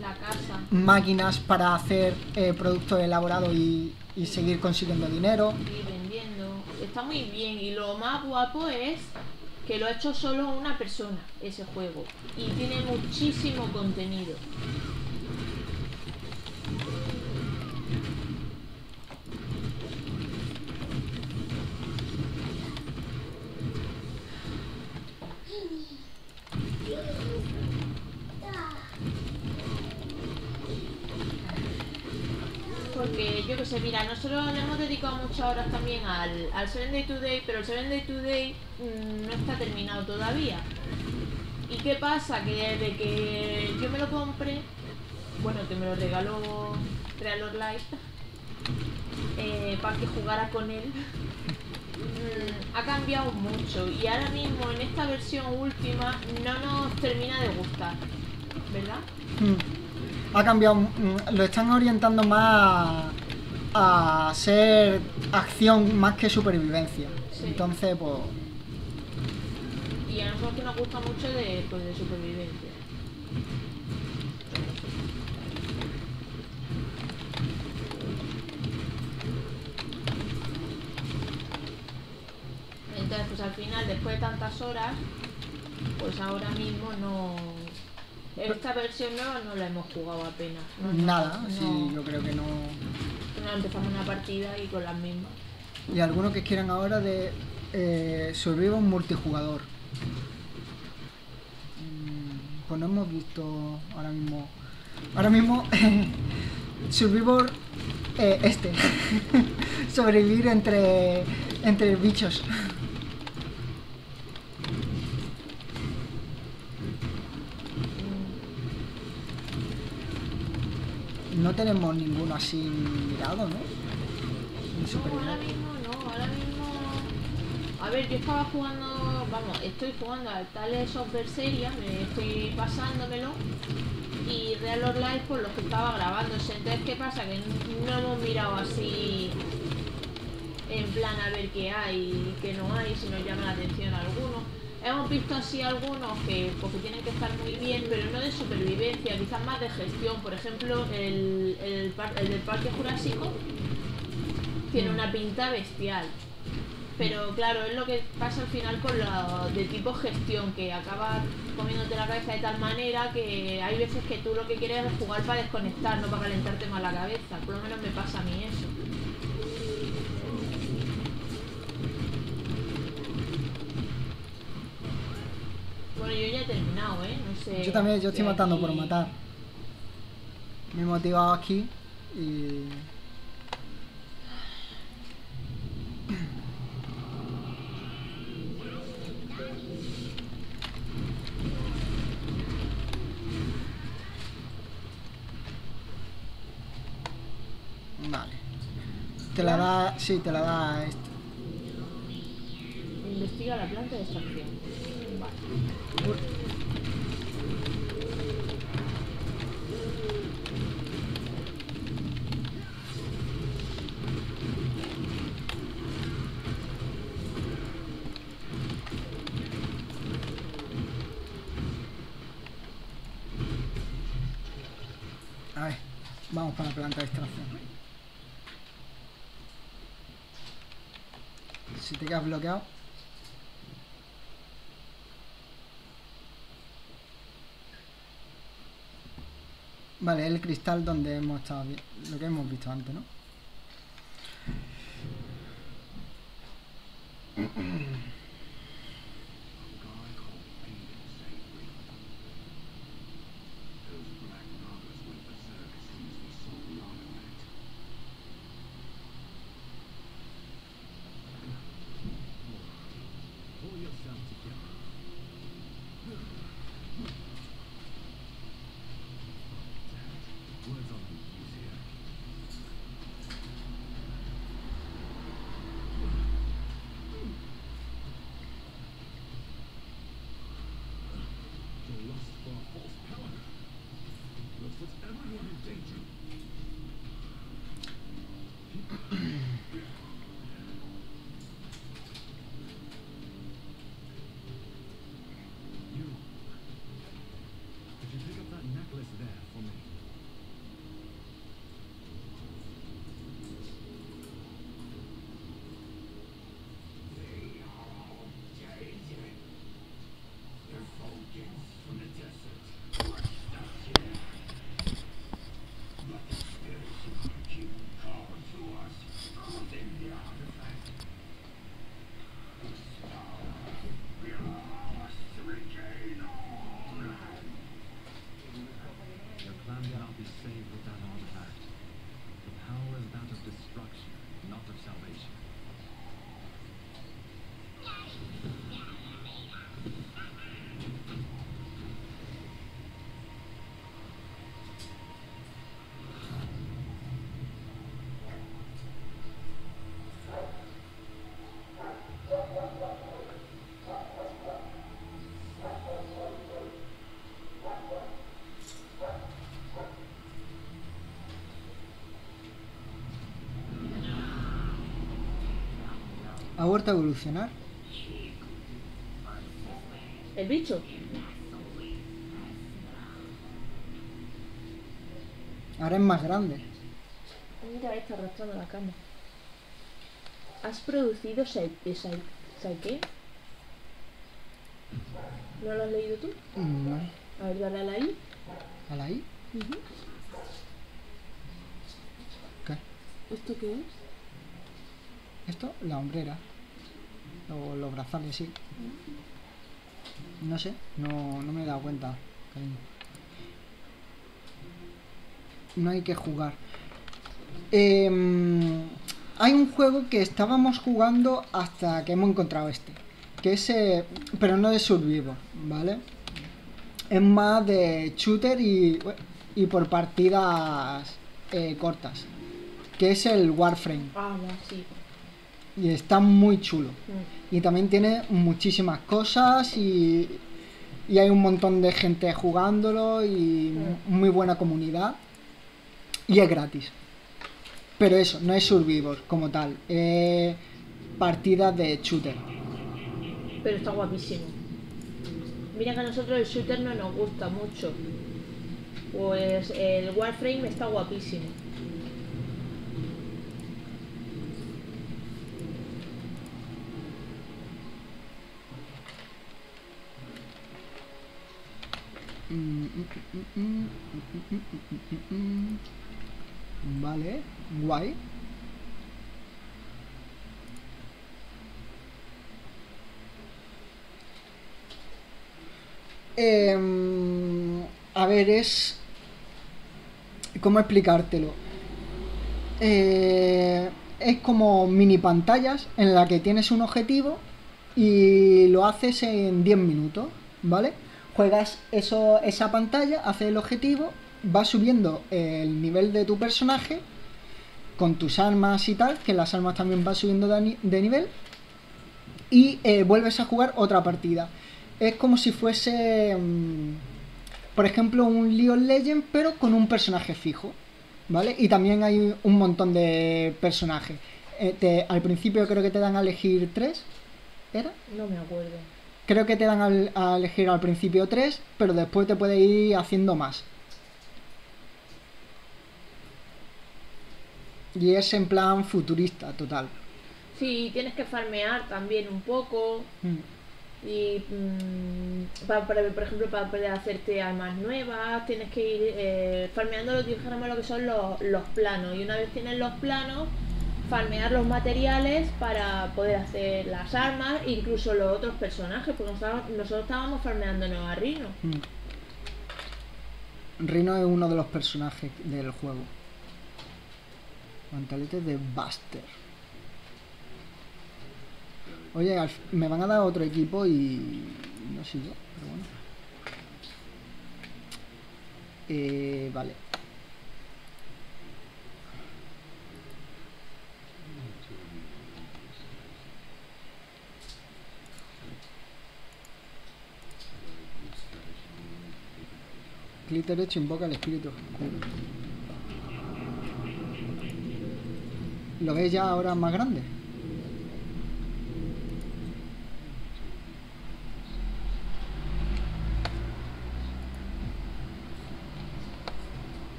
La casa. máquinas para hacer productos elaborados y, y seguir consiguiendo dinero. Y vendiendo. Está muy bien. Y lo más guapo es que lo ha hecho solo una persona, ese juego. Y tiene muchísimo contenido. Porque yo que sé, mira, nosotros le hemos dedicado muchas horas también al, al Seven Day Today, pero el Seven Day Today mm, no está terminado todavía. ¿Y qué pasa? Que desde que yo me lo compré, bueno, que me lo regaló Crealor Light, eh, para que jugara con él, mm, ha cambiado mucho. Y ahora mismo en esta versión última no nos termina de gustar, ¿verdad? Mm. Ha cambiado, mm, lo están orientando más a, a ser acción más que supervivencia. Sí. Entonces, pues, Y a nosotros que nos gusta mucho de, pues, de supervivencia. Entonces, pues al final, después de tantas horas, pues ahora mismo no... Esta versión nueva no la hemos jugado apenas. No, nada, no, sí, yo creo que no. no empezamos una partida y con las mismas. Y algunos que quieran ahora de eh, Survival multijugador. Mm, Pues no hemos visto ahora mismo. Ahora mismo Survivor eh, este. Sobrevivir entre entre bichos. No tenemos ninguno así mirado, ¿no? Ahora mismo no, ahora mismo... A ver, yo estaba jugando, vamos, estoy jugando al Tales of Berseria, me estoy pasándomelo y Real or Life por lo que estaba grabándose. Entonces, ¿qué pasa? Que no hemos mirado así en plan a ver qué hay y qué no hay, si nos llama la atención alguno. Hemos visto así algunos que porque tienen que estar muy bien, pero no de supervivencia, quizás más de gestión. Por ejemplo, el, el, par- el del Parque Jurásico tiene una pinta bestial. Pero claro, es lo que pasa al final con lo de tipo gestión, que acaba comiéndote la cabeza de tal manera que hay veces que tú lo que quieres es jugar para desconectar, no para calentarte más la cabeza. Por lo menos me pasa a mí eso. Bueno, yo ya he terminado, ¿eh? No sé. Yo también, yo estoy matando por matar. Me he motivado aquí y... Vale. Te la da... Sí, te la da este. Investiga la planta de extracción. A ver, vamos para la planta de extracción. Si te quedas bloqueado. Vale, el cristal donde hemos estado vi- lo que hemos visto antes, ¿no? Ha vuelto a evolucionar. ¿El bicho? Ahora es más grande. Mira esta arrastrando la cama. ¿Has producido eh, Saike? ¿No lo has leído tú? No. A ver, dale a la I. ¿A la I? ¿Qué? ¿Esto qué es? Esto, la hombrera. O los brazales, sí. No sé, no, no me he dado cuenta. No hay que jugar. Em, hay un juego que estábamos jugando hasta que hemos encontrado este. Que es. eh, pero no de Survivor, ¿vale? Es más de shooter y, y por partidas eh, cortas. Que es el Warframe. Ah. Y está muy chulo. Mm. Y también tiene muchísimas cosas y, y hay un montón de gente jugándolo y muy buena comunidad. Y es gratis. Pero eso, no es Survivor como tal. Es partidas de shooter. Pero está guapísimo. Mira que a nosotros el shooter no nos gusta mucho. Pues el Warframe está guapísimo. Vale, guay. Em, a ver, es... ¿Cómo explicártelo? Eh, es como mini pantallas en la que tienes un objetivo y lo haces en 10 minutos, ¿vale? Juegas eso, esa pantalla, haces el objetivo, vas subiendo el nivel de tu personaje con tus armas y tal, que las armas también van subiendo de, ni- de nivel, y eh, vuelves a jugar otra partida. Es como si fuese, mm, por ejemplo, un League of Legends, pero con un personaje fijo, ¿vale? Y también hay un montón de personajes. Eh, al principio creo que te dan a elegir tres, ¿era? No me acuerdo. Creo que te dan al- a elegir al principio tres, pero después te puede ir haciendo más. Y es en plan futurista, total. Sí, tienes que farmear también un poco. Mm. Y mm, pa- para, por ejemplo, para poder hacerte armas nuevas, tienes que ir eh, farmeando lo que son los, los planos. Y una vez tienes los planos, farmear los materiales para poder hacer las armas, incluso los otros personajes, porque nosotros, nosotros estábamos farmeándonos a Rino. Mm. Rino es uno de los personajes del juego. Pantaletes de Buster. Oye, me van a dar otro equipo y no sé yo, pero bueno. Eh, vale. Clic derecho invoca al espíritu oscuro. ¿Lo ves ya ahora más grande?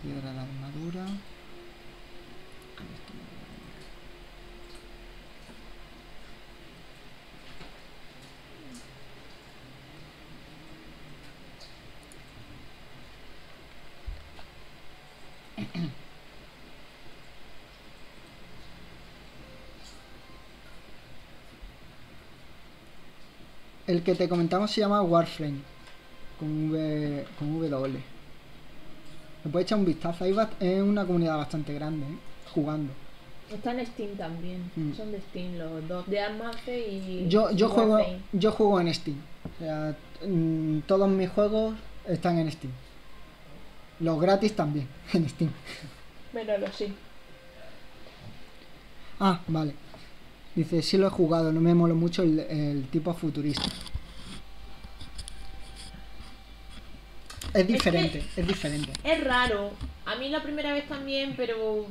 Piedra de armadura. El que te comentamos se llama Warframe. Con V. con W. Le puedes echar un vistazo. Ahí es una comunidad bastante grande, ¿eh? Jugando. Está en Steam también. Mm. Son de Steam los dos, de Armace y. Yo, yo juego. Warframe. Yo juego en Steam. O sea, mm, todos mis juegos están en Steam. Los gratis también, en Steam. Menos los sí. Ah, vale. Dice, sí lo he jugado, no me mola mucho el, el tipo futurista. Es diferente, es diferente. Es raro. A mí la primera vez también, pero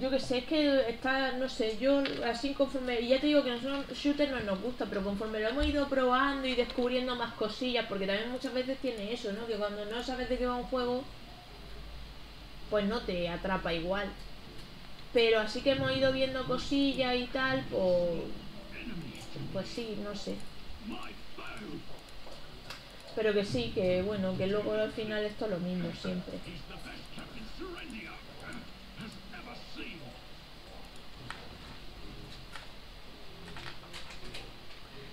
yo que sé, es que está, no sé, yo así conforme, y ya te digo que nosotros shooter no nos gusta, pero conforme lo hemos ido probando y descubriendo más cosillas, porque también muchas veces tiene eso, ¿no? Que cuando no sabes de qué va un juego, pues no te atrapa igual. Pero así que hemos ido viendo cosillas y tal, pues, pues sí, no sé. Pero que sí, que bueno, que luego al final esto es lo mismo siempre.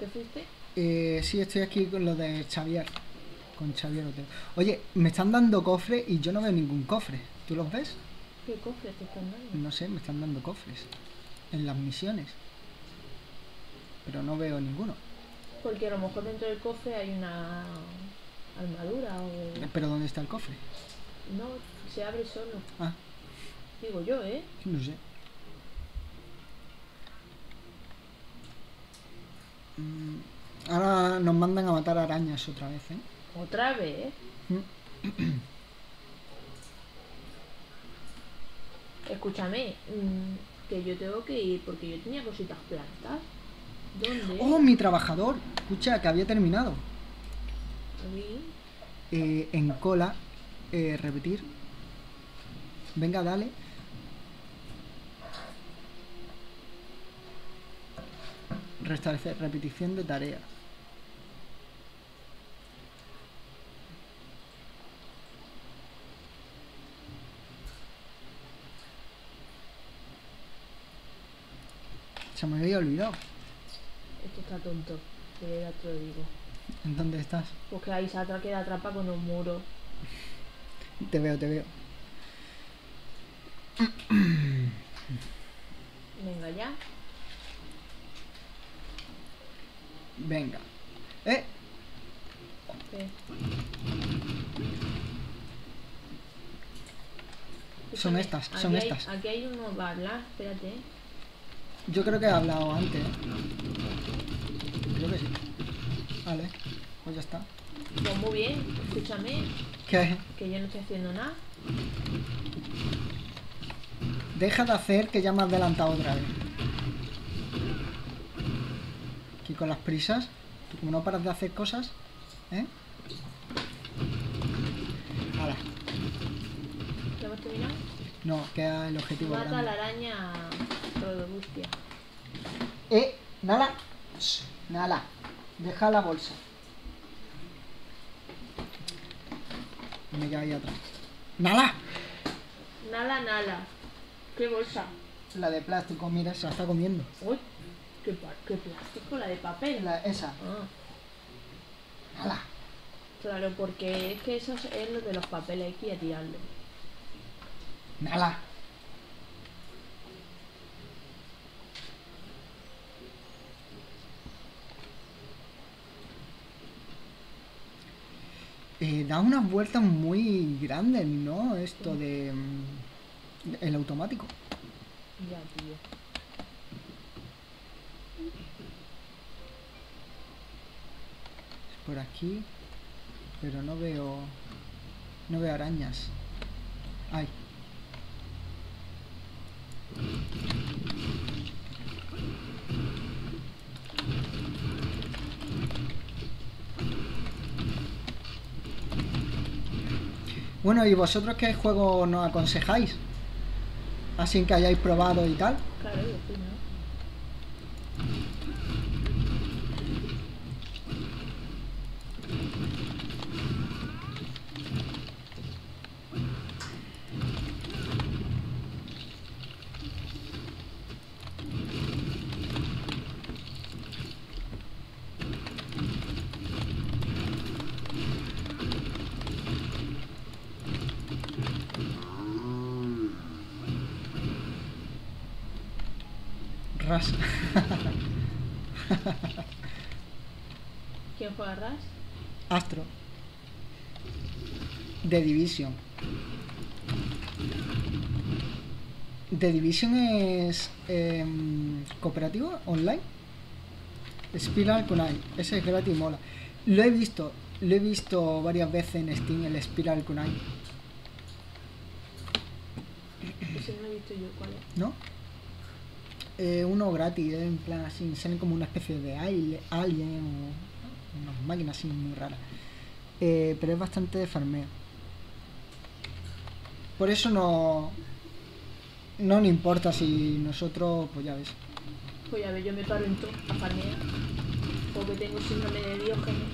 ¿Te fuiste? Eh, sí, estoy aquí con lo de Xavier. Con Xavier. Oye, me están dando cofres y yo no veo ningún cofre. ¿Tú los ves? ¿Qué cofre te están dando? No sé, me están dando cofres. En las misiones. Pero no veo ninguno. Porque a lo mejor dentro del cofre hay una armadura o... ¿Pero dónde está el cofre? No, se abre solo. Ah, Digo yo, ¿eh? no sé. Mm, Ahora nos mandan a matar arañas otra vez, ¿eh? Otra vez. Escúchame, mm, que yo tengo que ir porque yo tenía cositas plantas. ¿Dónde? ¡Oh, mi trabajador! Escucha, que había terminado. Eh, en cola, eh, repetir. Venga, dale. Restablecer, repetición de tarea. Se me había olvidado. Esto está tonto. Que ya te lo digo. ¿En dónde estás? Porque ahí se atra queda atrapa con un muro. Te veo, te veo. Venga ya. Venga. ¡Eh! ¿Qué? Son estas, son hay- estas. Aquí hay uno va a hablar, espérate. Yo creo que he hablado antes. Creo que sí. Vale, pues ya está. Pues muy bien, escúchame, ¿Qué? que yo no estoy haciendo nada. Deja de hacer que ya me has adelantado otra vez. Aquí con las prisas. Tú como no paras de hacer cosas, ¿eh? Ahora, ¿Ya hemos terminado? no, queda el objetivo Mata a la grande. Rodobustia. Eh, Nala. Nala. Deja la bolsa. Me queda ahí atrás. ¡Nala! Nala, nala. ¿Qué bolsa? La de plástico, mira, se la está comiendo. Uy, qué, qué plástico, la de papel. La- esa. Ah, Nala. claro, porque es que eso es- es lo de los papeles, hay que ir a tirarlo. Nala. Eh, da unas vueltas muy grandes, ¿no? Esto de... mm, El automático. Ya, tío. Es por aquí. Pero no veo... No veo arañas. Ay. Bueno, ¿y vosotros qué juego nos aconsejáis? Así que hayáis probado y tal. ¿Quién Ras? Astro. The Division. The Division es em, cooperativo online. Spiral Kunai. Ese es gratis y mola. Lo he visto, lo he visto varias veces en Steam, el Spiral Kunai. Ese no he visto yo cuál es. ¿No? Eh, uno gratis, eh, en plan así, salen como una especie de alien o unas máquinas así muy raras. Eh, pero es bastante de farmeo. Por eso no. No le importa si nosotros, pues ya ves. Pues ya ves, yo me paro en todo a farmear. Porque tengo síndrome de Diógenes.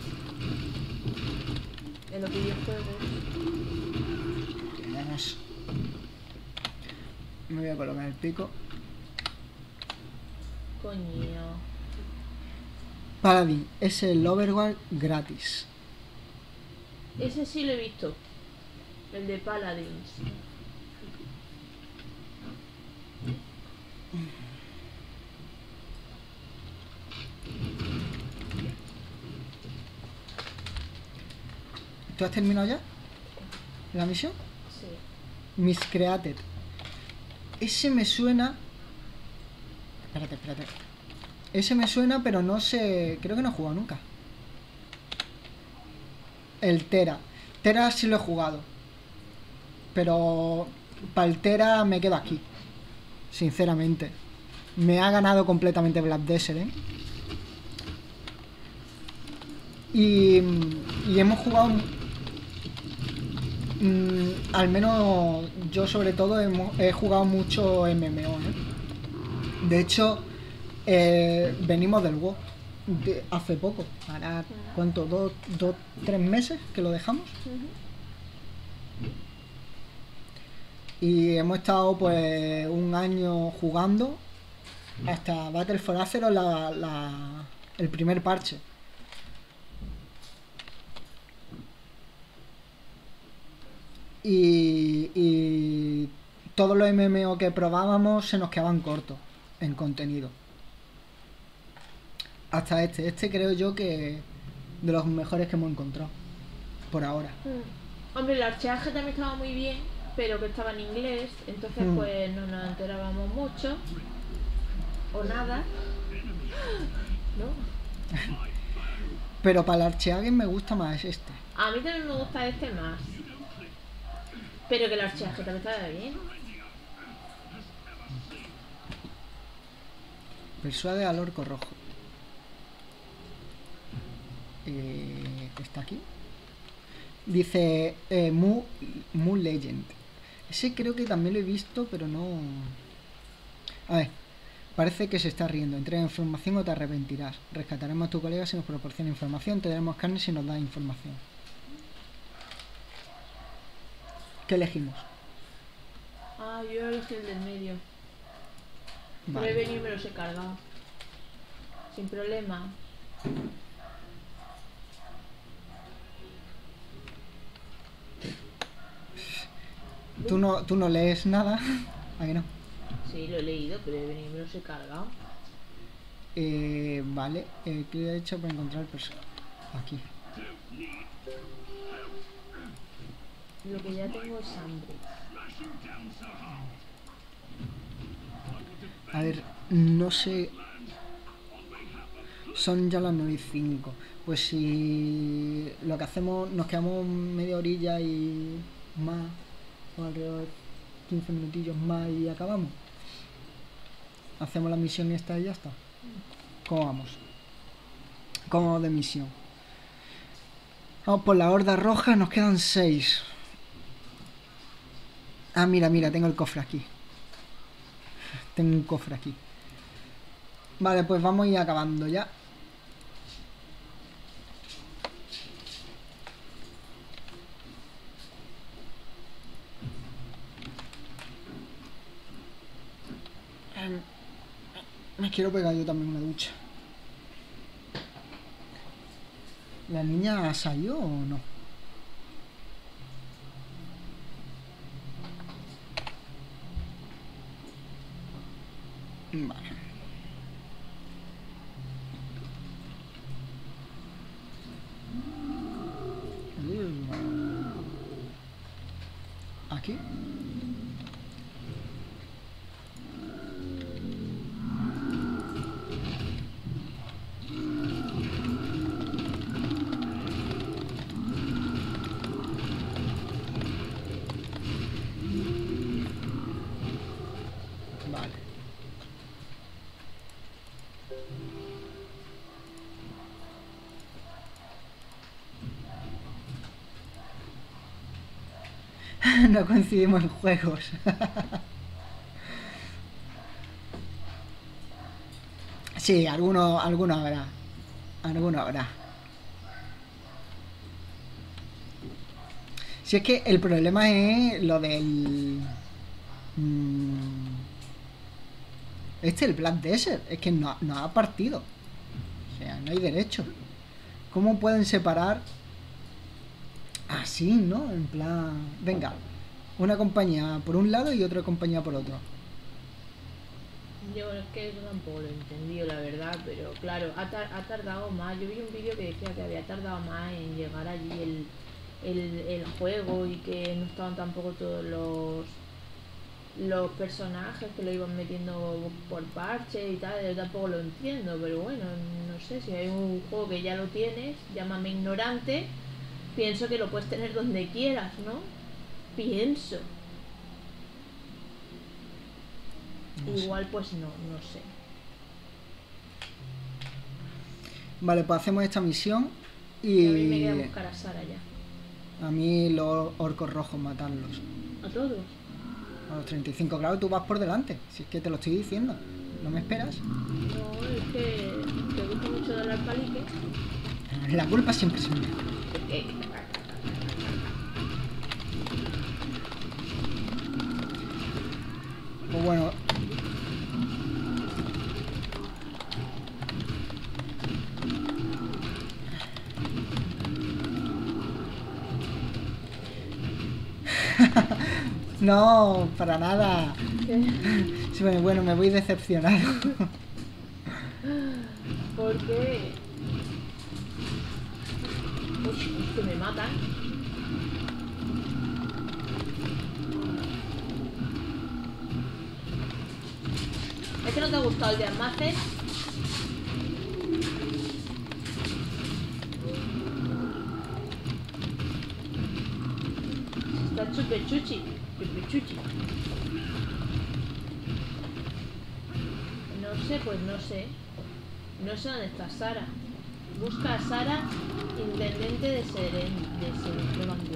En los videojuegos. Me voy a colocar el pico. Coño. Paladin es el Overworld gratis. Ese sí lo he visto. El de Paladins. ¿Tú has terminado ya? ¿La misión? Miscreated. Ese me suena. Espérate, espérate. Ese me suena, pero no sé. Creo que no he jugado nunca. El Tera. Tera sí lo he jugado. Pero. Para el Tera me quedo aquí. Sinceramente. Me ha ganado completamente Black Desert, ¿eh? Y, y hemos jugado. mm, al menos yo, sobre todo, he jugado mucho MMO. ¿eh? De hecho, eh, venimos del WoW de hace poco. Ahora, ¿cuánto? ¿Dos, tres meses que lo dejamos? Y hemos estado pues un año jugando hasta Battle for Azeroth la, la- el primer parche. Y, y todos los MMO que probábamos se nos quedaban cortos en contenido. Hasta este. Este creo yo que de los mejores que hemos encontrado. Por ahora. Mm. Hombre, el archeaje también estaba muy bien, pero que estaba en inglés, entonces Mm. pues no nos enterábamos mucho. O nada. ¿No? Pero para el Archeagen me gusta más este. A mí también me gusta este más. Pero que el archeaje también estaba bien. Persuade al orco rojo. Eh, ¿Está aquí? Dice eh, Mu, Mu Legend. Ese creo que también lo he visto, pero no. A ver, parece que se está riendo. Entrega información o te arrepentirás. Rescataremos a tu colega si nos proporciona información. Te daremos carne si nos da información. ¿Qué elegimos? Ah, yo elegí el del medio. Vale. he venido y me los he cargado. Sin problema. ¿Tú no, tú no lees nada? ¿A que no? Sí, lo he leído, pero he venido y me los he cargado. Eh, vale, eh, ¿qué he hecho para encontrar el personaje? Aquí. Lo que ya tengo es hambre. A ver, no sé. Son ya las 9 y 5. Pues si lo que hacemos, nos quedamos media orilla y más, o alrededor de 15 minutillos más y acabamos. Hacemos la misión esta y ya está. ¿Cómo vamos? ¿Cómo vamos de misión? Vamos por la horda roja, nos quedan 6. Ah, mira, mira, tengo el cofre aquí. Tengo un cofre aquí. Vale, pues vamos a ir acabando ya. Em, Me quiero pegar yo también una ducha. ¿La niña salió o no? Vale. Coincidimos en juegos. sí, alguno, alguno habrá. Alguno habrá. Si es que el problema es lo del. mm, Este, el Black Desert, es que no, no ha partido. O sea, no hay derecho. ¿Cómo pueden separar así, no? En plan, venga, una compañía por un lado y otra compañía por otro. Yo es que eso tampoco lo he entendido, la verdad, pero claro, ha, ha tardado más. Yo vi un vídeo que decía que había tardado más en llegar allí el, el, el juego y que no estaban tampoco todos los los personajes que lo iban metiendo por parche y tal, yo tampoco lo entiendo, pero bueno, no sé, si hay un juego que ya lo tienes, llámame ignorante, pienso que lo puedes tener donde quieras, ¿no? Pienso. No sé. Igual pues no, no sé. Vale, pues hacemos esta misión Y a mí me queda buscar a Sara ya. a mí los orcos rojos matarlos. A todos. A los 35 grados tú vas por delante, si es que te lo estoy diciendo. ¿No me esperas? No, es que te gusta mucho dar al palique. La culpa siempre es mía. Bueno. no, para nada. ¿qué? Sí, bueno, bueno, me voy decepcionado. ¿Por qué? Uy, es que me matan. ¿Es de almacén? Está chupe chuchi. No sé, pues no sé. No sé dónde está Sara. Busca a Sara, intendente de Seren, de Serenlandia.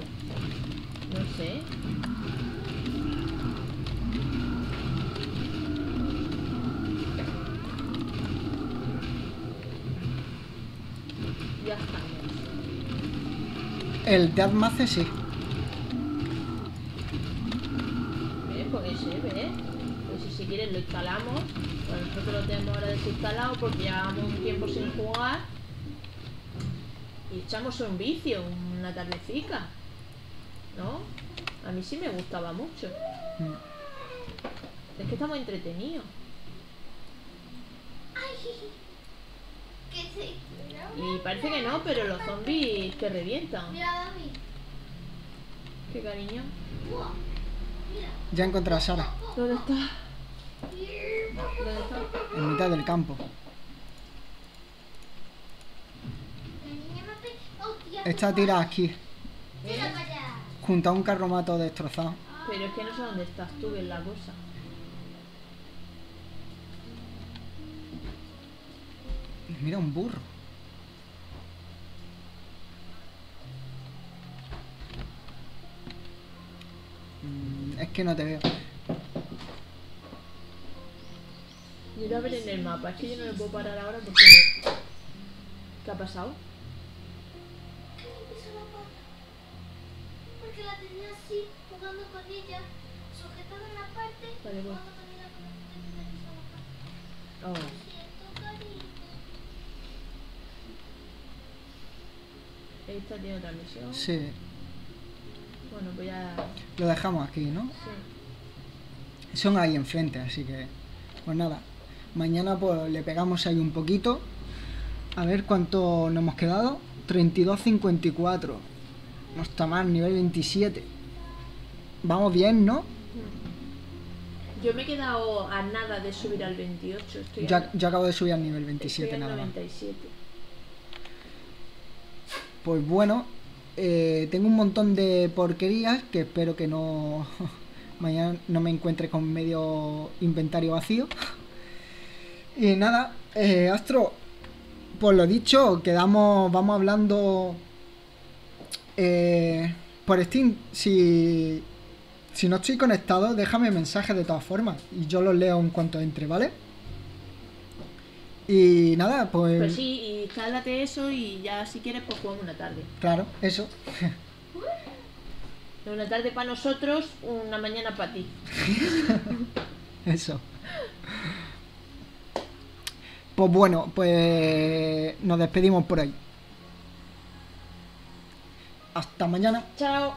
El de Admace sí. ¿Ves? Pues ese, ¿ves? Pues si, si quieres lo instalamos. Pues nosotros lo tenemos ahora desinstalado porque llevamos un tiempo sin jugar. Y echamos un vicio, una tardecica. ¿No? A mí sí me gustaba mucho. Mm. Es que está muy entretenido. Ay, ¿qué se Y parece que no, pero los zombies te revientan. Mira, Dami. Qué cariño. Ya encontré a Sara, ¿Dónde está? ¿Dónde está? en mitad del campo. Está tirada aquí, junto a un carromato destrozado. Pero es que no sé dónde estás tú, que es la cosa. Mira un burro. Mm, Es que no te veo. Mira a ver en el mapa, es que yo no me puedo parar ahora porque me... ¿Qué ha pasado? ¿Qué le pisó la pata? Porque la tenía así, jugando con ella, sujetada en la parte, Vale, jugando con ella pisó la pata. Oh. Lo. Esta tiene otra misión. Sí, Bueno, pues ya... lo dejamos aquí, ¿no? Sí. Son ahí enfrente, así que... Pues nada, mañana pues le pegamos ahí un poquito. A ver cuánto nos hemos quedado. 32.54. No está mal, nivel 27. Vamos bien, ¿no? Yo me he quedado a nada de subir al 28. Estoy yo acabo de subir al nivel estoy 27 al nada más. 97. Pues bueno, eh, tengo un montón de porquerías que espero que no mañana no me encuentre con medio inventario vacío. Y nada, eh, Astro, pues lo dicho, quedamos, vamos hablando eh, por Steam. Si, si no estoy conectado, déjame mensajes de todas formas y yo los leo en cuanto entre, ¿vale? Y nada, pues, Pues sí, y instálate eso y ya si quieres pues jugamos una tarde. claro, eso. Una tarde para nosotros, una mañana para ti. Eso. Pues bueno, pues nos despedimos por ahí. Hasta mañana. Chao.